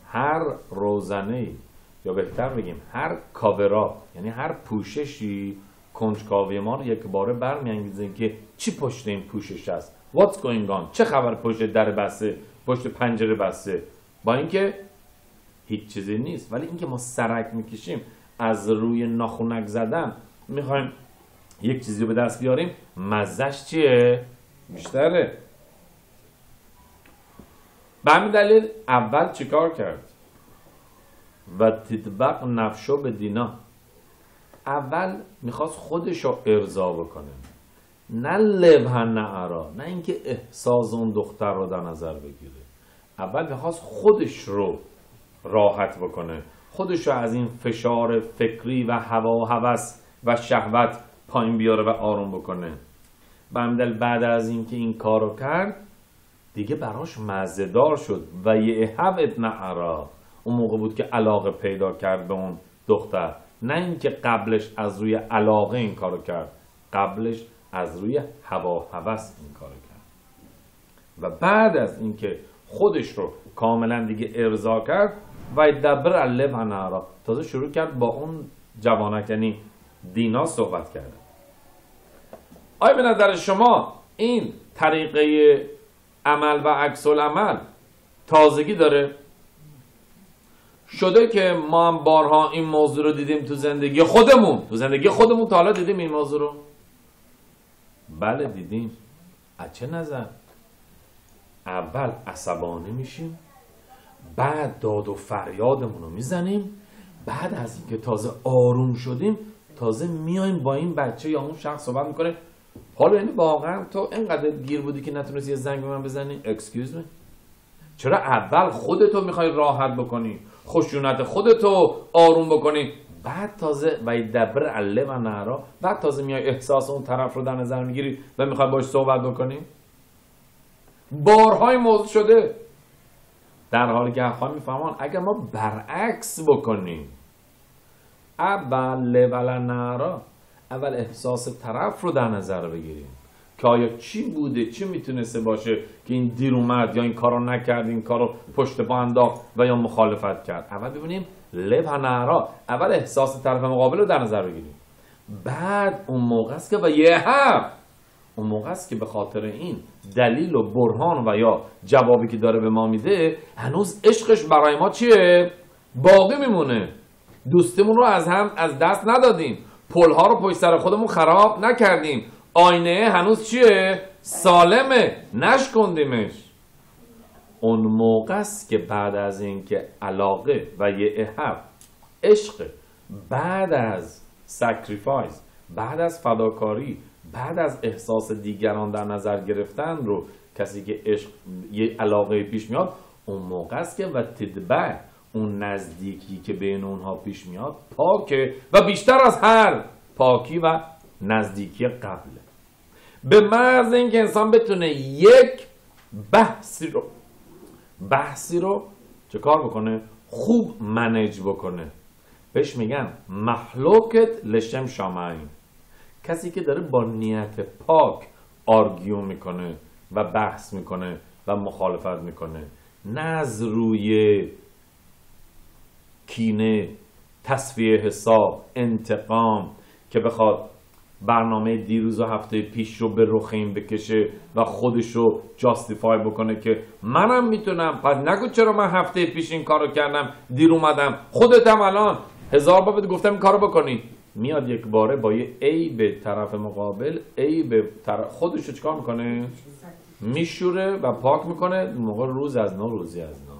هر روزنه یا بهتر بگیم هر کاورا یعنی هر پوششی کنجکاوی ما رو یک باره برمیانگیزه که چی پشت این پوشش هست؟ What's going on? چه خبر پشت در بسته پشت پنجره بسته با اینکه هیچ چیزی نیست. ولی اینکه ما سرک می‌کشیم از روی ناخونک زدن می‌خوایم یک چیزی رو به دست بیاریم. مزش چیه؟ بیشتره. به همین دلیل اول چیکار کرد؟ و تدبق نفشو به دینا. اول می‌خواست خودش رو ارضا بکنه. نه لبه نعرا نه اینکه احساس اون دختر رو در نظر بگیره. اول می‌خواست خودش رو راحت بکنه. خودش رو از این فشار فکری و هوا و هوس و شهوت پایین بیاره و آروم بکنه. بمدل بعد از اینکه این کارو کرد دیگه براش مزهدار شد. و یه حبت نعرا اون موقع بود که علاقه پیدا کرد به اون دختر. نه اینکه قبلش از روی علاقه این کارو کرد. قبلش از روی هوا هوس این کارو کرد. و بعد از اینکه خودش رو کاملا دیگه ارضا کرد و دبر الله و نعرا تازه شروع کرد با اون جوانک یعنی دینا صحبت کرد آیا به نظر شما این طریقه عمل و عکس عمل تازگی داره؟ شده که ما هم بارها این موضوع رو دیدیم تو زندگی خودمون. تو زندگی خودمون تا حالا دیدیم این موضوع رو. بله دیدیم. از چه نظر؟ اول عصبانی میشیم بعد داد و فریادمون رو می‌زنیم بعد از اینکه تازه آروم شدیم تازه میایم با این بچه یا اون شخص صحبت می‌کنه. حالا یعنی واقعا تو اینقدر گیر بودی که نتونستی یه زنگ به من بزنی؟ excuse me چرا اول خودتو می‌خوای راحت بکنی خشونت خودتو آروم بکنی؟ بعد تازه و دبر عله و نهرا بعد تازه میای احساس اون طرف رو در نظر می‌گیری و می‌خوای باش صحبت بکنی؟ بارهای موضوع شده. در حالی که اخوان میفهمان اگر ما برعکس بکنیم اول لول نهرا اول احساس طرف رو در نظر بگیریم که آیا چی بوده چی می‌تونسته باشه که این دیر اومد یا این کارو نکرد این کارو پشت پا انداخت و یا مخالفت کرد. اول ببینیم لب نهرا اول احساس طرف مقابل رو در نظر بگیریم. بعد اون موقع است که و یه هم اون موقع است که به خاطر این دلیل و برهان و یا جوابی که داره به ما میده هنوز عشقش برای ما چیه؟ باقی میمونه. دوستمون رو از هم از دست ندادیم. پلها رو پشت سر خودمون خراب نکردیم. آینه هنوز چیه؟ سالمه. نشکندیمش. اون موقع است که بعد از اینکه علاقه و یه احب عشق بعد از sacrifice بعد از فداکاری بعد از احساس دیگران در نظر گرفتن رو کسی که عشق یه علاقه پیش میاد اون موقع است که و تدبع اون نزدیکی که بین اونها پیش میاد پاکه و بیشتر از هر پاکی و نزدیکی قبله. به محض اینکه انسان بتونه یک بحثی رو بحثی رو چه کار بکنه؟ خوب منیج بکنه. بهش میگن محلوکت لشم شامعین. کسی که داره با نیت پاک آرگیو می‌کنه و بحث می‌کنه و مخالفت می‌کنه. نه از روی کینه تصفیه حساب انتقام که بخواد برنامه دیروز و هفته پیش رو به رخ این بکشه و خودش رو جاستیفای بکنه که منم می‌تونم. پس نگو چرا من هفته پیش این کارو کردم دیر اومدم. خودتم الان هزار بار گفتم این کارو بکنی. میاد یک باره با یه ای به طرف مقابل ای به طرف خودش رو چیکار می‌کنه؟ میشوره و پاک می‌کنه. موقع روز از نو روزی از نو.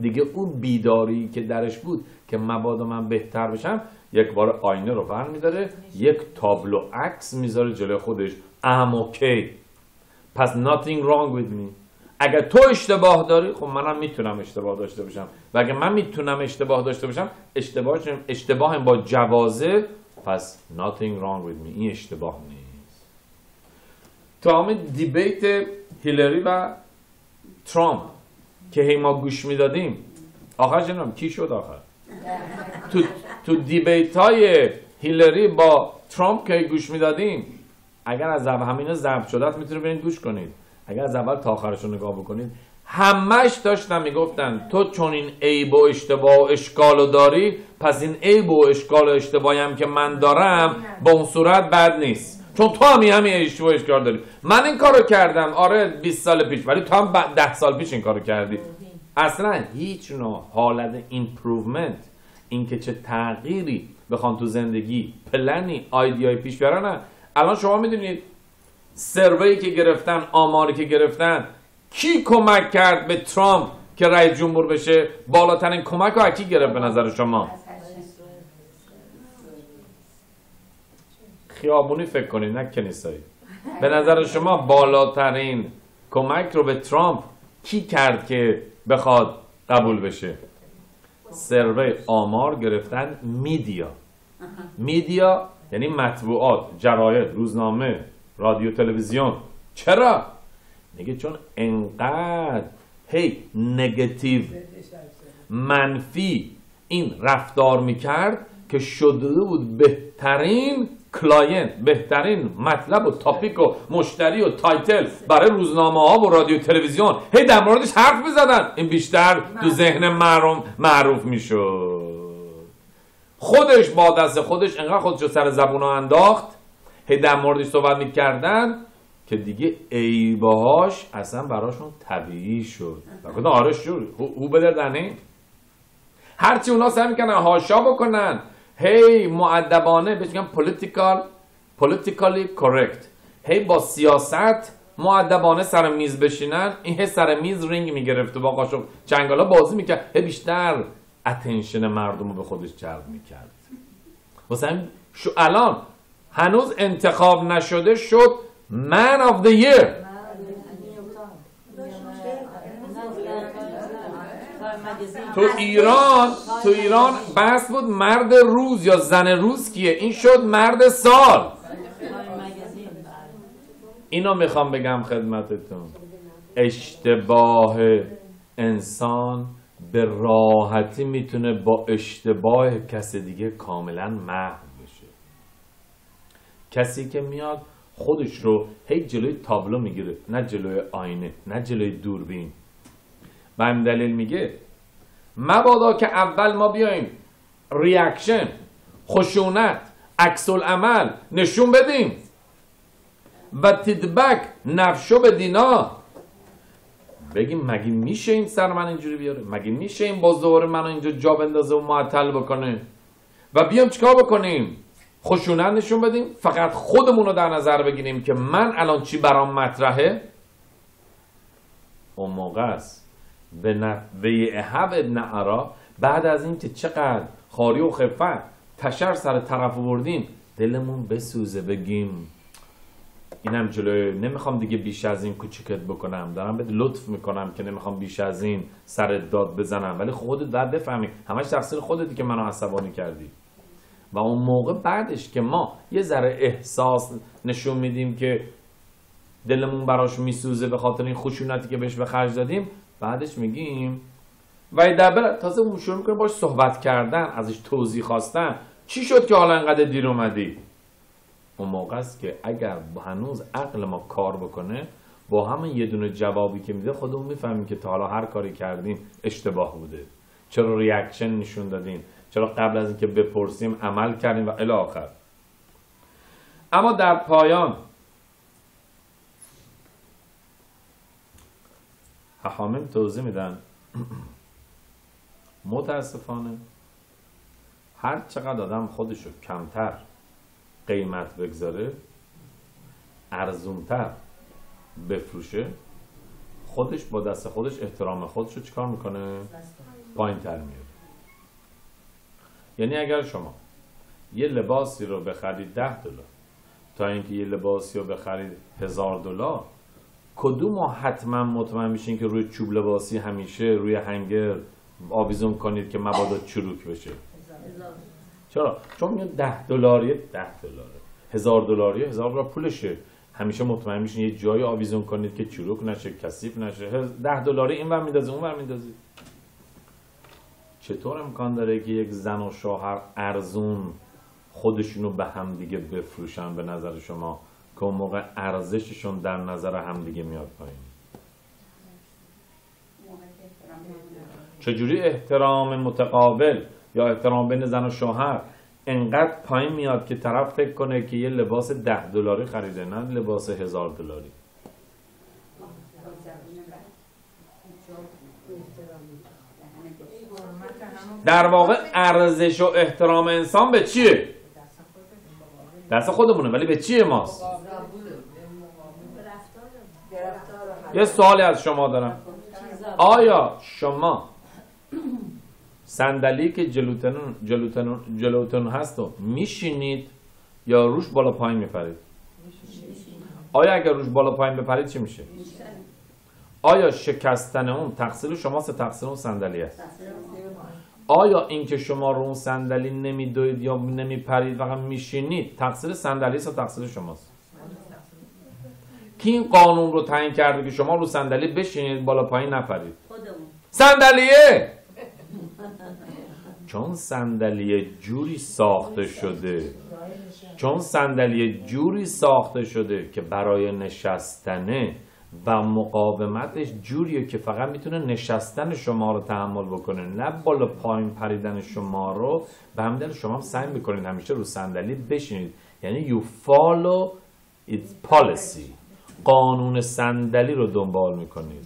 دیگه اون بیداری که درش بود که مبادا من بهتر بشم یک بار آینه رو بر میداره یک تابلو عکس می‌ذاره جلوی خودش. I'm okay. پس nothing wrong with me. اگر تو اشتباه داری خب منم می‌تونم اشتباه داشته باشم. و اگر من می‌تونم اشتباه داشته باشم اشتباه اشتباه با جوازه. پس nothing wrong with me. این اشتباه نیست. تمام دیبیت هیلری و ترامپ که هی ما گوش می‌دادیم. آخر جناب کی شد آخر؟ تو, [LAUGHS] تو دیبیت های هیلری با ترامپ که گوش می‌دادیم اگر از اول همین ضبط شده است می‌تونید برید گوش کنید. اگر از اول تا آخرش رو نگاه بکنید همش داشتن می‌گفتن تو چون این عیب و اشتباه و اشکال داری پس این عیب و اشکال و اشتباهی هم که من دارم با اون صورت بد نیست. چون تو هم همین اشتباه و اشکال داری. من این کارو کردم. آره 20 سال پیش ولی تو هم 10 سال پیش این کارو کردی. اصلا هیچ نوع حالت improvement اینکه چه تغییری بخوان تو زندگی. plan ی idea ی پیش بیارن الان شما می‌دونید سروی که گرفتن آماری که گرفتن کی کمک کرد به ترامپ که رئیس جمهور بشه؟ بالاترین کمک رو کی گرفت به نظر شما؟ خیابونی فکر کنید نه کنیسایی. به نظر شما بالاترین کمک رو به ترامپ کی کرد که بخواد قبول بشه؟ سروی آمار گرفتن میدیا. media یعنی مطبوعات جراید روزنامه رادیو تلویزیون. چرا؟ میگه چون انقدر هی نگتیو منفی این رفتار می‌کرد که شده بود بهترین client بهترین مطلب و topic و مشتری و title برای روزنامه ها و رادیو تلویزیون. هی در موردش حرف می‌زدن. این بیشتر تو ذهن مردم معروف می‌شد. خودش با دست خودش انقدر خودش رو سر زبون انداخت. هی در موردش صحبت می‌کردن که دیگه عیبهاش اصلا براشون طبیعی شد. و آره شد او بدردنه هرچی اونا سعی می‌کنن هاشا بکنن. هی معدبانه بهش میگن political politically correct. هی با سیاست معدبانه سر میز بشینن این سر میز رینگ می‌گرفت و با قاشق چنگالا بازی می‌کرد. هی بیشتر اتنشن مردم رو به خودش جلب می‌کرد. واسه شو الان هنوز انتخاب نشده شد man of the year. تو ایران تو ایران بحث بود مرد روز یا زن روز کیه؟ این شد مرد سال. اینو می‌خوام بگم خدمتتون. اشتباه انسان به راحتی می‌تونه با اشتباه کس دیگه کاملا محو بشه. کسی که میاد خودش رو هی جلوی تابلو می‌گیره نه جلوی آینه نه جلوی دوربین. به همین دلیل میگه مبادا که اول ما بیایم ریاکشن خشونت عکس عمل نشون بدیم. و تیدبک نفشو به دینا. بگیم مگه میشه این سر من اینجوری بیاره؟ مگه میشه این دوباره منو اینجا جا بندازه و معطل بکنه؟ و بیام چیکار بکنیم؟ خشونت نشون بدیم. فقط خودمون رو در نظر بگیریم که من الان چی برام مطرحه؟ اون موقع است. به نحوه احب ابن عرا بعد از این که چقدر خاری و خفت تشر سر طرف بردیم دلمون بسوزه بگیم اینم جلوی نمی‌خوام دیگه بیش از این کوچکت بکنم. دارم به لطف می‌کنم که نمی‌خوام بیش از این سر داد بزنم. ولی خودت باید بفهمی همش تقصیر خودتی که منو عصبانی کردی. و اون موقع بعدش که ما یه ذره احساس نشون میدیم که دلمون براش میسوزه به خاطر این خشونتی که بهش به خرج دادیم بعدش میگیم و دبل تازه اون شروع می‌کنه باش صحبت کردن ازش توضیح خواستن. چی شد که حالا انقدر دیر اومدی؟ اون موقع است که اگر هنوز عقل ما کار بکنه با همین یه دونه جوابی که میده خودمون می‌فهمیم که تا حالا هر کاری کردیم اشتباه بوده. چرا ریاکشن نشون دادیم؟ چرا قبل از اینکه بپرسیم عمل کردیم و الی آخر؟ اما در پایان حامم توضیح میدن متاسفانه هر چقدر آدم خودشو کمتر قیمت بگذاره ارزونتر بفروشه خودش با دست خودش احترام خودش رو چیکار می‌کنه؟ پایین تر میاره یعنی اگر شما یه لباسی رو بخرید ده دلار تا اینکه یه لباسی رو بخرید هزار دلار کدوم حتما مطمئن میشین که روی چوب لباسی همیشه روی هنگر آویزون کنید که مبادا چروک بشه؟ چرا؟ چون میگن ده دلاریه ده دلاره. هزار دلاریه هزار دلار پولشه. همیشه مطمئن میشین یه جایی آویزون کنید که چروک نشه کثیف نشه. ده دلاری این ور میندازی اون ور میندازی. چطور امکان داره که یک زن و شوهر ارزون خودشونو به هم دیگه بفروشن به نظر شما؟ که اون موقع ارزششون در نظر همدیگه میاد پایین. چجوری احترام متقابل یا احترام بین زن و شوهر؟ انقدر پایین میاد که طرف فکر کنه که یه لباس ده دلاری خریده نه لباس هزار دلاری. در واقع ارزش و احترام انسان به چیه؟ دست خودمونه ولی به چیه ماست؟ یه سوالی از شما دارم. آیا شما صندلی که جلوتون جلوتون جلوتون هست و میشینید یا روش بالا پایین میپرید؟ آیا اگر روش بالا پایین بپرید چی میشه؟ آیا شکستن اون تقصیر شماست تقصیر اون صندلی است؟ آیا اینکه شما رو اون صندلی نمیدوید یا نمیپرید فقط میشینید تقصیر صندلی است یا تقصیر شماست؟ کی این قانون رو تعیین کرده که شما رو صندلی بشینید بالا پایین نپرید؟ صندلیه! چون صندلی جوری ساخته شده چون صندلی جوری ساخته شده که برای نشستنه و مقاومتش جوریه که فقط می‌تونه نشستن شما رو تحمل بکنه. نه بالا پایین پریدن شما رو به همین شما هم سعی می‌کنید همیشه رو صندلی بشینید. یعنی you follow its policy. قانون صندلی رو دنبال می‌کنید.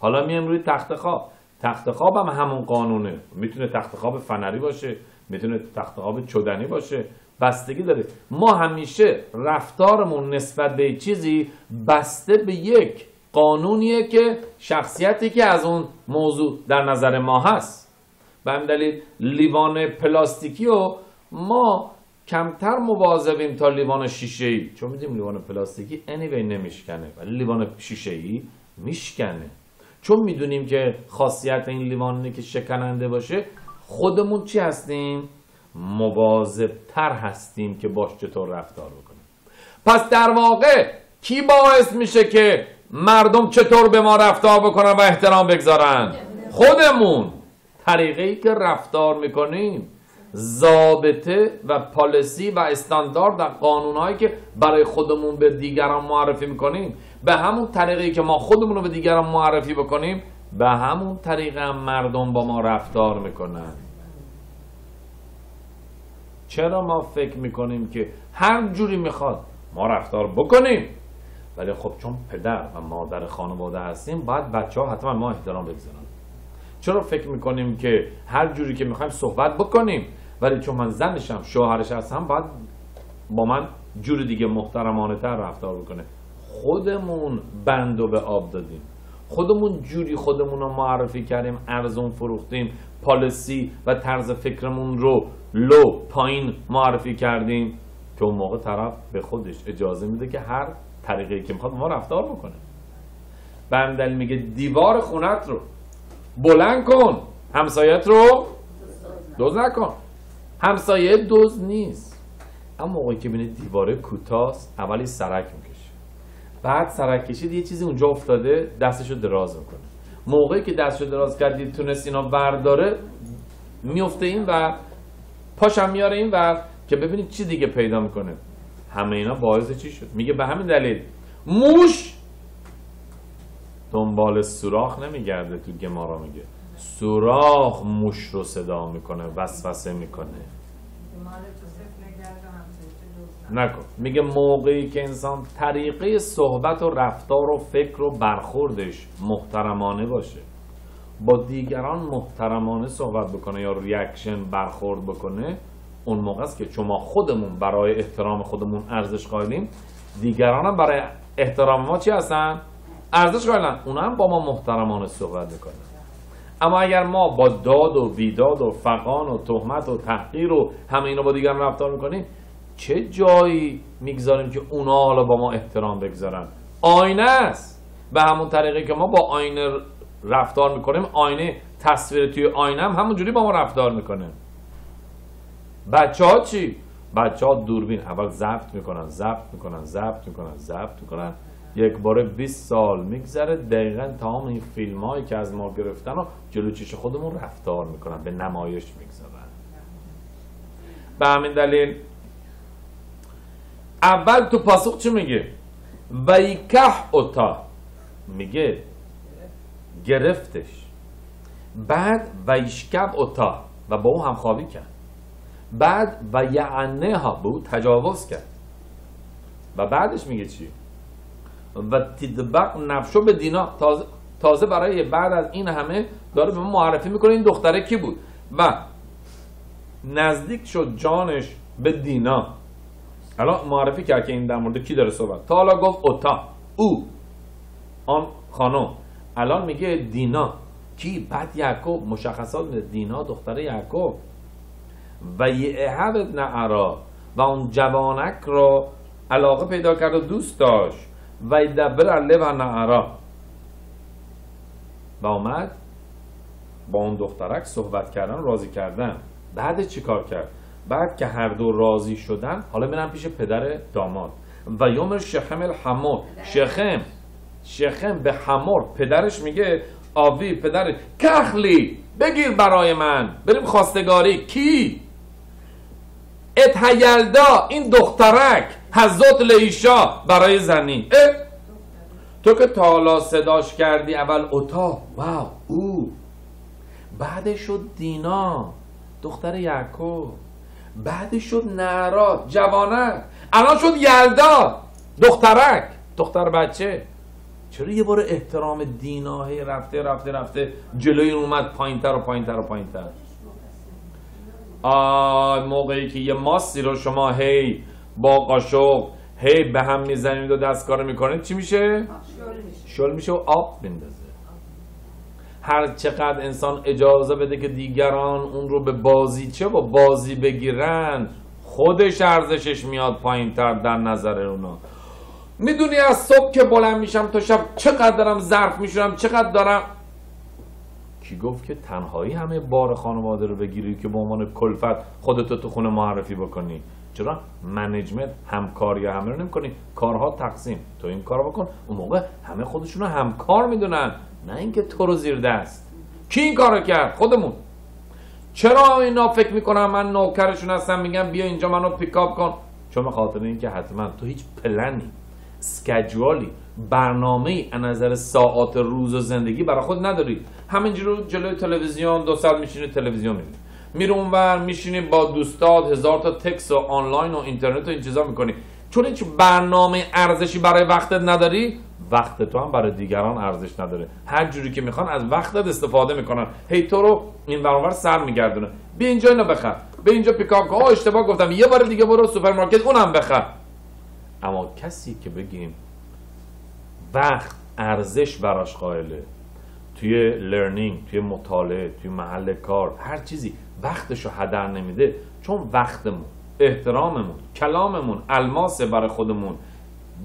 حالا میام روی تخت خواب. تخت خواب هم همون قانونه. می‌تونه تخت خواب فنری باشه می‌تونه تخت خواب چدنی باشه. بستگی داره. ما همیشه رفتارمون نسبت به چیزی بسته به یک قانونیه که شخصیتی که از اون موضوع در نظر ما هست. به همین دلیل لیوان پلاستیکی و ما کمتر مواظبیم تا لیوان شیشه ای چون می‌دونیم لیوان پلاستیکی anyway نمیشکنه. ولی لیوان شیشه ای میشکنه. چون می‌دونیم که خاصیت این لیوان اینه که شکننده باشه خودمون چی هستیم؟ مواظب تر هستیم که باش چطور رفتار بکنیم. پس در واقع کی باعث میشه که مردم چطور به ما رفتار بکنن و احترام بگذارن؟ خودمون. طریقه ای که رفتار می‌کنیم ضابطه و پالیسی و استاندارد و قانونهایی که برای خودمون به دیگران معرفی می‌کنیم به همون طریقی که ما خودمون رو به دیگران معرفی بکنیم به همون طریقه هم مردم با ما رفتار می‌کنن. چرا ما فکر می‌کنیم که هر جوری می‌خواد ما رفتار بکنیم؟ ولی خب چون پدر و مادر خانواده هستیم باید بچه ها حتما ما احترام بگذارن. چرا فکر می‌کنیم که هر جوری که می‌خوایم صحبت بکنیم؟ ولی چون من زنشم شوهرش هستم باید با من جور دیگه محترمانه تر رفتار بکنه. خودمون بند و به آب دادیم. خودمون جوری خودمون رو معرفی کردیم ارزون فروختیم پالیسی و طرز فکرمون رو لو پایین معرفی کردیم که اون موقع طرف به خودش اجازه میده که هر طریقی که می‌خواد ما رفتار بکنه. بندل میگه دیوار خونت رو بلند کن. همسایت رو دوز نکن. همسایه دوز نیست. اما موقعی که بینه دیواره کوتاست اولی سرک می‌کشه. بعد سرک کشید یه چیزی اونجا افتاده دستشو دراز می‌کنه. موقعی که دستشو دراز کرد تونست اینا برداره میفته این و پاشم میاره این و که ببینید چی دیگه پیدا می‌کنه. همه اینا باعث چی شد؟ میگه به همین دلیل. موش! دنبال سوراخ نمیگرده تو گمارا میگه. سوراخ موش رو صدا می‌کنه وسوسه می‌کنه. نکن. میگه موقعی که انسان طریقه صحبت و رفتار و فکر و برخوردش محترمانه باشه. با دیگران محترمانه صحبت بکنه یا ریاکشن برخورد بکنه اون موقع است که شما خودمون برای احترام خودمون ارزش قائلیم. دیگران هم برای احترام ما چی هستن؟ ارزش قائلن. اونا هم با ما محترمانه صحبت می‌کنن. اما اگر ما با داد و بیداد و فقان و تهمت و تحقیر و همه اینا با دیگران رفتار می‌کنیم چه جایی می‌گذاریم که اونا حالا با ما احترام بگذارن؟ آینه است. به همون طریقی که ما با آینه رفتار می‌کنیم آینه تصویر توی آینه هم همونجوری با ما رفتار می‌کنه. بچه ها چی؟ بچه ها دوربین اول ضبط می‌کنن ضبط می‌کنن ضبط می‌کنن ضبط می‌کنن. یک باره 20 سال میگذره دقیقا تمام این فیلم هایی که از ما گرفتن و جلو چش خودمون رفتار می‌کنن به نمایش می‌گذارن. به همین دلیل اول تو پاسخ چی میگه ویکح اوتا. میگه گرفتش. بعد ویشکب اوتا و با او همخوابی کرد. بعد و یعنه ها به او تجاوز کرد. و بعدش میگه چی؟ و تدبق نفشو به دینا. تازه, تازه برای بعد از این همه داره به ما معرفی می‌کنه این دختره کی بود. و نزدیک شد جانش به دینا. الان معرفی کرد که این در مورد کی داره صحبت. تا حالا گفت اوتا او. آن خانم. الان میگه دینا. کی؟ بعد یعقوب. مشخصات میده. دینا دختر یعقوب. و یعهب ابن عرا. و اون جوانک رو علاقه پیدا کرد و دوست داشت. و یدبر لب نعرا و اومد. با اون دخترک صحبت کردن راضی کردن. بعد چی کار کرد؟ بعد که هر دو راضی شدن حالا میرن پیش پدر داماد. و یوم شخم الحمور شخم. شخم به پدرش میگه آوی پدر کخلی بگیر برای من. بریم خواستگاری. کی؟ اتهیلدا این دخترک حضرت لیشا برای زنی؟ تو که تا حالا صداش کردی اول اوتا واو او. بعدش شد دینا دختر یعقوب. بعدش شد نعرا جوانک الان شد یلدا دخترک دختر بچه. چرا یه بار احترام دینا رفته رفته رفته جلوی اومد پایینتر و پایینتر و پایینتر؟ آه موقعی که یه ماستی رو شما هی با قاشق هی به هم می‌زنید و دستکار می‌کنید چی میشه؟ شل میشه. شل میشه و آب بندازه. هر چقدر انسان اجازه بده که دیگران اون رو به بازی چه با بازی بگیرن خودش ارزشش میاد پایین تر در نظر اونا. می‌دونی از صبح که بلند میشم تا شب چقدر دارم ظرف میشورم چقدر دارم؟ کی گفت که تنهایی همه بار خانواده رو بگیری که به عنوان کلفت خودتو تو خونه معرفی بکنی؟ چرا؟ management همکاری همه رو نمی‌کنی. کارها تقسیم. تو این کار بکن. اون موقع همه خودشون رو همکار می‌دونن. نه اینکه تو رو زیر دست. کی این کارو کرد؟ خودمون. چرا اینا فکر می‌کنن من نوکرشون هستم؟ میگم بیا اینجا منو pick up کن. چون به خاطر اینکه حتما تو هیچ plan ی schedule ی برنامه ای از نظر ساعات روز و زندگی برای خود نداری. همینجوری جلوی تلویزیون دو ساعت میشینی تلویزیون می‌بینی. میره اونور میشینی با دوستات هزار تا تکس و آنلاین و اینترنت و این چیزا می‌کنی. چون هیچ برنامه ارزشی برای وقتت نداری وقت تو هم برای دیگران ارزش نداره. هر جوری که می‌خوان از وقتت استفاده می‌کنن. هی تو رو این بر اون بر میگردونه. بیا اینجا اینو بخر. به اینجا pick up کن. اشتباه گفتم. یه بار دیگه برو سوپرمارکت اونم بخر. اما کسی که بگیم وقت ارزش براش قائله توی لرنینگ توی مطالعه توی محل کار هر چیزی وقتشو هدر نمیده چون وقتمون احتراممون کلاممون الماسه برای خودمون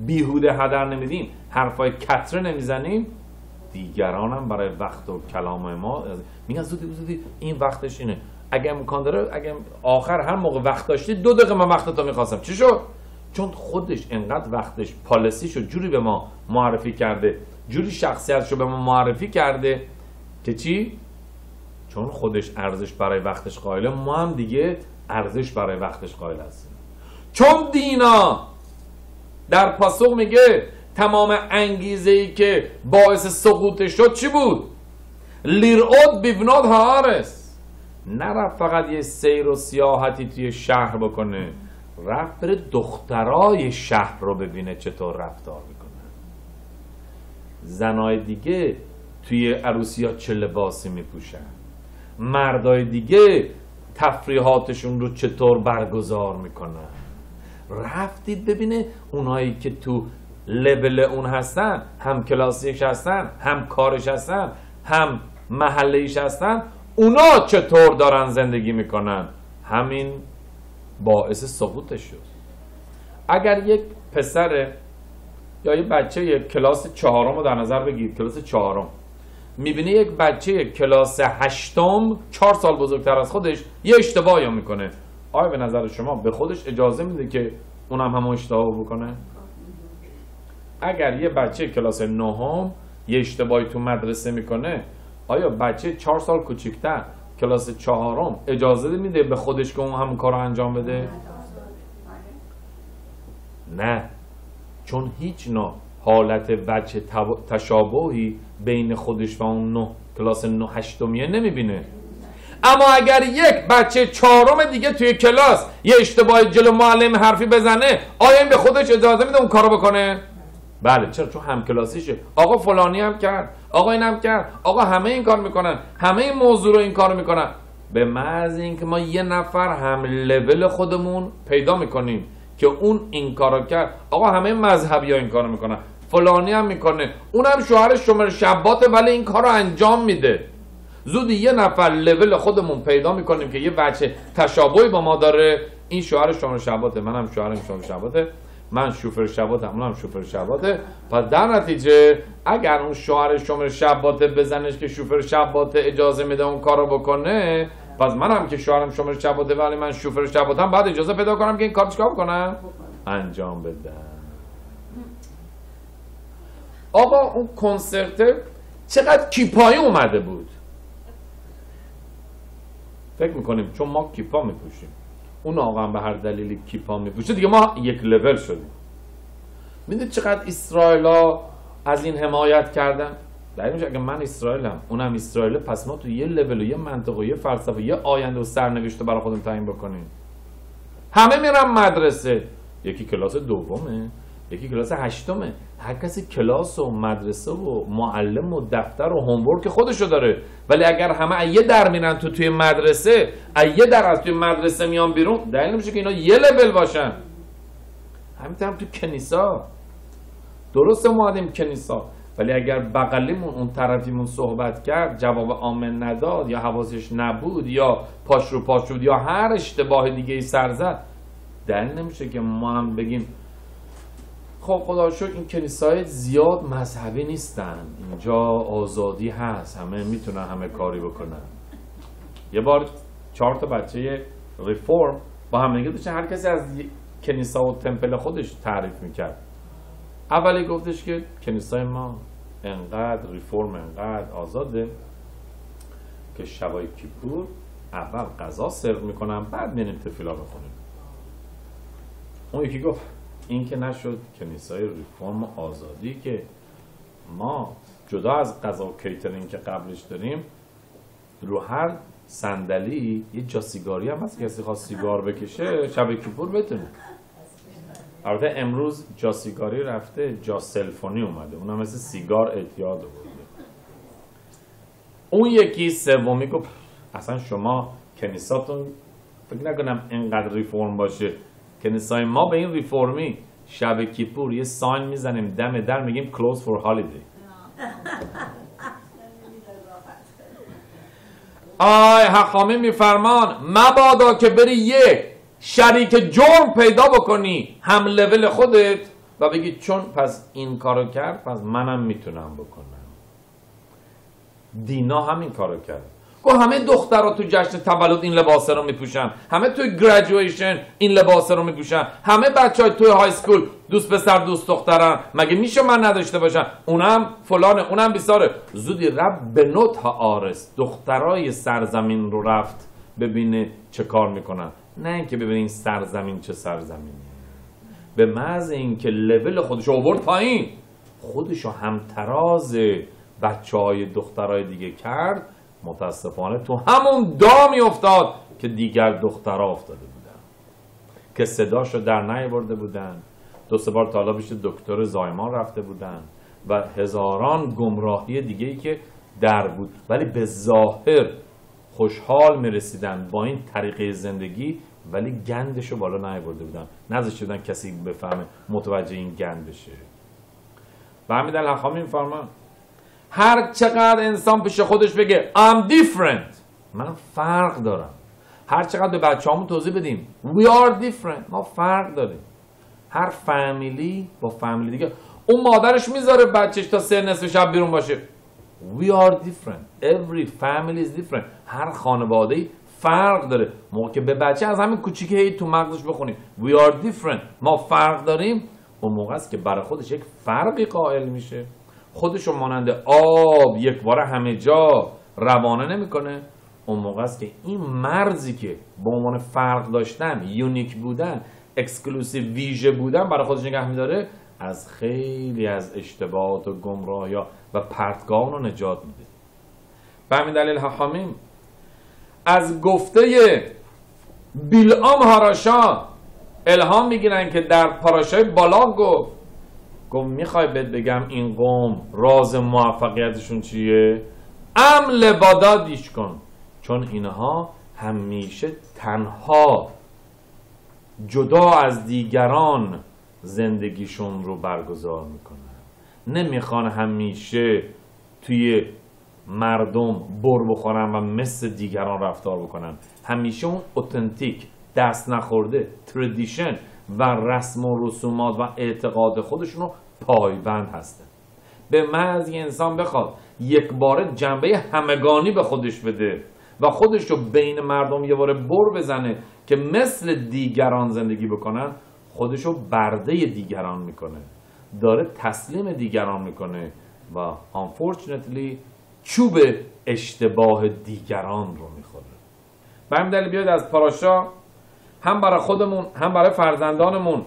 بیهوده هدر نمیدیم حرفای کتره نمی‌زنیم دیگران هم برای وقت و کلام ما میگن زودی زودی این وقتش اینه. اگه امکان داره اگه آخر هر موقع وقت داشتی دو دقیقه من وقت تو می‌خواستم. چی شد؟ چون خودش انقدر وقتش پالیسیشو جوری به ما معرفی کرده جوری شخصیتشو به ما معرفی کرده که چی؟ چون خودش ارزش برای وقتش قائله ما هم دیگه ارزش برای وقتش قائل هستیم. چون دینا در پاسخ میگه تمام انگیزه ای که باعث سقوطش شد چی بود؟ لیرعود بیبناد هارس. نرفت فقط یه سیر و سیاحتی توی شهر بکنه. رفت بره دخترای شهر رو ببینه چطور رفتار می‌کنه. زنای دیگه توی عروسی ها چه لباسی میپوشن؟ مردای دیگه تفریحاتشون رو چطور برگزار می‌کنن؟ رفتید ببینه اونایی که تو لول اون هستن هم کلاسیش هستن هم کارش هستن هم محلهیش هستن اونا چطور دارن زندگی می‌کنن؟ همین باعث سقوطش شد. اگر یک پسر یا یه بچه یک کلاس چهارم رو در نظر بگیرید کلاس چهارم. می‌بینه یک بچه کلاس هشتم چهار سال بزرگتر از خودش یه اشتباهی می‌کنه. آیا به نظر شما به خودش اجازه میده که اونم همون اشتباه بکنه؟ اگر یه بچه کلاس نهم یه اشتباهی تو مدرسه می‌کنه آیا بچه چهار سال کوچیکتر کلاس چهارم اجازه میده به خودش که اون همون کار رو انجام بده؟ نه. چون هیچ نوع حالت وجه تشابهی بین خودش و اون نه کلاس نه هشتمیه نمی‌بینه. اما اگر یک بچه چهارم دیگه توی کلاس یه اشتباه جلو معلم حرفی بزنه آیا این به خودش اجازه میده اون کارو بکنه؟ بله چرا؟ چون هم کلاسیشه. آقا فلانی هم کرد. آقا این هم کرد. آقا همه این کار می‌کنن. همه این موضوع رو این کار می‌کنن. به محض اینکه ما یه نفر هم لول خودمون پیدا می‌کنیم که اون این کارو کرد. آقا همه مذهبی ها این کارو می‌کنن. فلانی هم می‌کنه. اونم شوهرش شمر شباته ولی این کار رو انجام میده. زودی یه نفر لول خودمون پیدا می‌کنیم که یه بچه تشابهی با ما داره. این شوهر شمر شباته منم شوهرم شمر شباته. من شوفر شباتم اونم شوفر شباته. پس در نتیجه اگر اون شوهر شمر شباته بزنش که شوفر شباته اجازه میده اون کارو بکنه پس منم که شوهرم شمر شباته ولی من شوفر شباتم بعد اجازه پیدا کنم که این کار چیکار کنم انجام بدم. آقا اون کنسرت چقدر کیپایی اومده بود؟ فکر می‌کنیم چون ما کیپا میپوشیم. اون آقا هم به هر دلیلی کیپا میپوشه دیگه ما یک لول شدیم. می‌دونید چقدر اسرائیلا از این حمایت کردن؟ در میشه اگه من اسرائیلم اونم اسرائیل پس ما تو یه لول و یه منطقه و یه فلسفه و یه آینده و سرنوشت برای خودم تعیین بکنیم. همه میرن مدرسه. یکی کلاس دومه. یکی کلاس هشتمه. هر کسی کلاس و مدرسه و معلم و دفتر و هومورک خودشو داره. ولی اگر همه یه در میرن تو توی مدرسه یه در از توی مدرسه میان بیرون دلیل نمیشه که اینا یه لول باشن. همینطور هم تو کنیسا. درسته ما آدیم کنیسا. ولی اگر بغلیمون اون طرفیمون صحبت کرد جواب آمن نداد یا حواسش نبود یا پاش رو پاش شد یا هر اشتباه دیگه ای سر زد دلیل نمیشه که ما هم بگیم خب خدا شکر این کلیسای زیاد مذهبی نیستن. اینجا آزادی هست. همه می‌تونن همه کاری بکنن. یه بار چهار تا بچه ریفورم با هم نگه داشتن. هر کسی از کنیسا و تمپل خودش تعریف می‌کرد. اولی گفتش که کنیسای ما انقدر ریفورم انقدر آزاده که شبای کیپور اول غذا سرو می‌کنم بعد میریم تفیلا بخونیم. اون یکی گفت این که نشد کنیسای ریفورم آزادی که ما جدا از غذا و که قبلش داریم رو هر صندلی یه جا سیگاری هم هست کسی خواست سیگار بکشه شب کیپور بتونه. البته امروز جا سیگاری رفته جا سلفونی اومده اونم مثل سیگار اعتیاد بوده اون یکی سومی گفت اصلا شما کنیساتون فکر نکنم اینقدر ریفورم باشه. کنیسای ما به این ریفورمی شب کیپور یه sign می‌زنیم دم در میگیم close for holiday. حاخامیم میفرمان مبادا که بری یک شریک جرم پیدا بکنی هم لول خودت و بگی چون پس این کارو کرد پس منم می‌تونم بکنم. دینا همین کارو کرد. با همه دخترها تو جشن تولد این لباسه رو میپوشن. همه توی graduation این لباسه رو میپوشن. همه بچه های توی high school دوست پسر دوست دخترن. مگه میشه من نداشته باشم؟ اونم فلانه اونم بیساره. לראות בבנות הארץ. دخترای سرزمین رو رفت ببینه چه کار می‌کنن. نه اینکه ببینه این سرزمین چه سرزمینی به محض اینکه لول خودش آورد پایین. خودشو همتراز بچه های دخترهای دیگه کرد. متاسفانه تو همون دامی افتاد که دیگر دخترها افتاده بودن. که صداشو در نیاورده بودن. دو سه بار تا دکتر زایمان رفته بودن و هزاران گمراهی دیگه ای که در بود. ولی به ظاهر خوشحال می‌رسیدن با این طریقه زندگی ولی گندشو بالا نیاورده بودن. نذاشته کسی بفهمه متوجه این گند بشه. و همین دل حخامی میفرمان هر چقدر انسان پیش خودش بگه I'm different. من فرق دارم. هر چقدر به بچه همون توضیح بدیم We are different. ما فرق داریم. هر فامیلی با فامیلی دیگه اون مادرش می‌ذاره بچهش تا سه نصف شب بیرون باشه. We are different. Every family is different. هر خانواده فرق داره. موقع که به بچه از همین کوچیک هی تو مغزش بخونیم. We are different. ما فرق داریم. اون موقع است که برای خودش یک فرقی قائل میشه. خودشو مانند آب یک بار همه جا روانه نمی‌کنه. اون موقع است که این مرزی که به عنوان فرق داشتن یونیک بودن exclusive ویژه بودن برای خودش نگه میداره از خیلی از اشتباهات و گمراهی و پرتگاه رو نجات میده. به همین دلیل حاخامیم از گفته بیلام هاراشا الهام می‌گیرن که در پاراشای بالاق گفت. گفت می‌خوای بهت بگم این قوم راز موفقیتشون چیه؟ עם לבדד ישכון. چون اینها همیشه تنها جدا از دیگران زندگیشون رو برگزار می‌کنن. نمی‌خوان همیشه توی مردم بر بخورن و مثل دیگران رفتار بکنن. همیشه اون اوتنتیک دست نخورده تردیشن و رسم و رسومات و اعتقاد خودشون رو پایبند هستن. به محض انسان بخواد یک بار جنبه همگانی به خودش بده و خودش رو بین مردم یه بار بر بزنه که مثل دیگران زندگی بکنن خودش رو برده دیگران می‌کنه. داره تسلیم دیگران می‌کنه و unfortunately چوب اشتباه دیگران رو می‌خوره. به همین دلیل بیاید از پاراشا. هم برای خودمون هم برای فرزندانمون.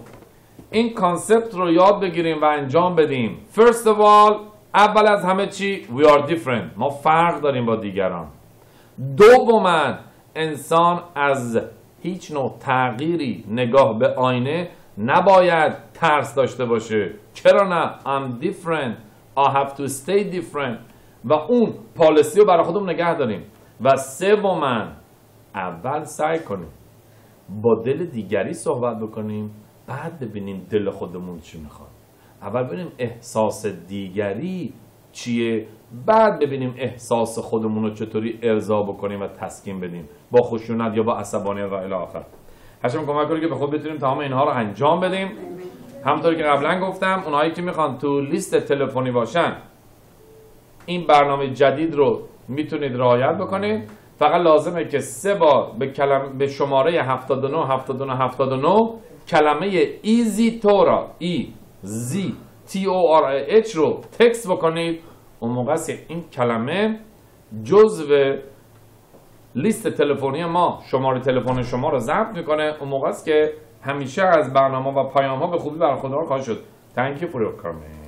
این کانسپت رو یاد بگیریم و انجام بدیم. First of all اول از همه چی We are different. ما فرق داریم با دیگران. دوما انسان از هیچ نوع تغییری نگاه به آینه نباید ترس داشته باشه. چرا نه؟ I'm different. I have to stay different. و اون پالیسی رو برای خودمون نگه داریم. و سوما اول سعی کنیم با دل دیگری صحبت بکنیم بعد ببینیم دل خودمون چی می‌خواد. اول ببینیم احساس دیگری چیه بعد ببینیم احساس خودمون رو چطوری ارضا بکنیم و تسکین بدیم با خشونت یا با عصبانیت و الی آخر. هرچند کمک کنید که به خود بتونیم تمام اینها رو انجام بدیم. همطوری که قبلا گفتم اونایی که می‌خوان تو لیست تلفنی باشن این برنامه جدید رو می‌تونید رعایت بکنید. فقط لازمه که سه بار به, کلم... به شماره 79 79 79 کلمه ایزی تورا ای زی تی او آر اچ رو تکست بکنید. اون موقع این کلمه جزو لیست تلفنی ما شماره تلفن شما رو ضبط می‌کنه. اون موقع است که همیشه از برنامه و پیام ها به خوبی برخوردار خواهد شد. Your comment.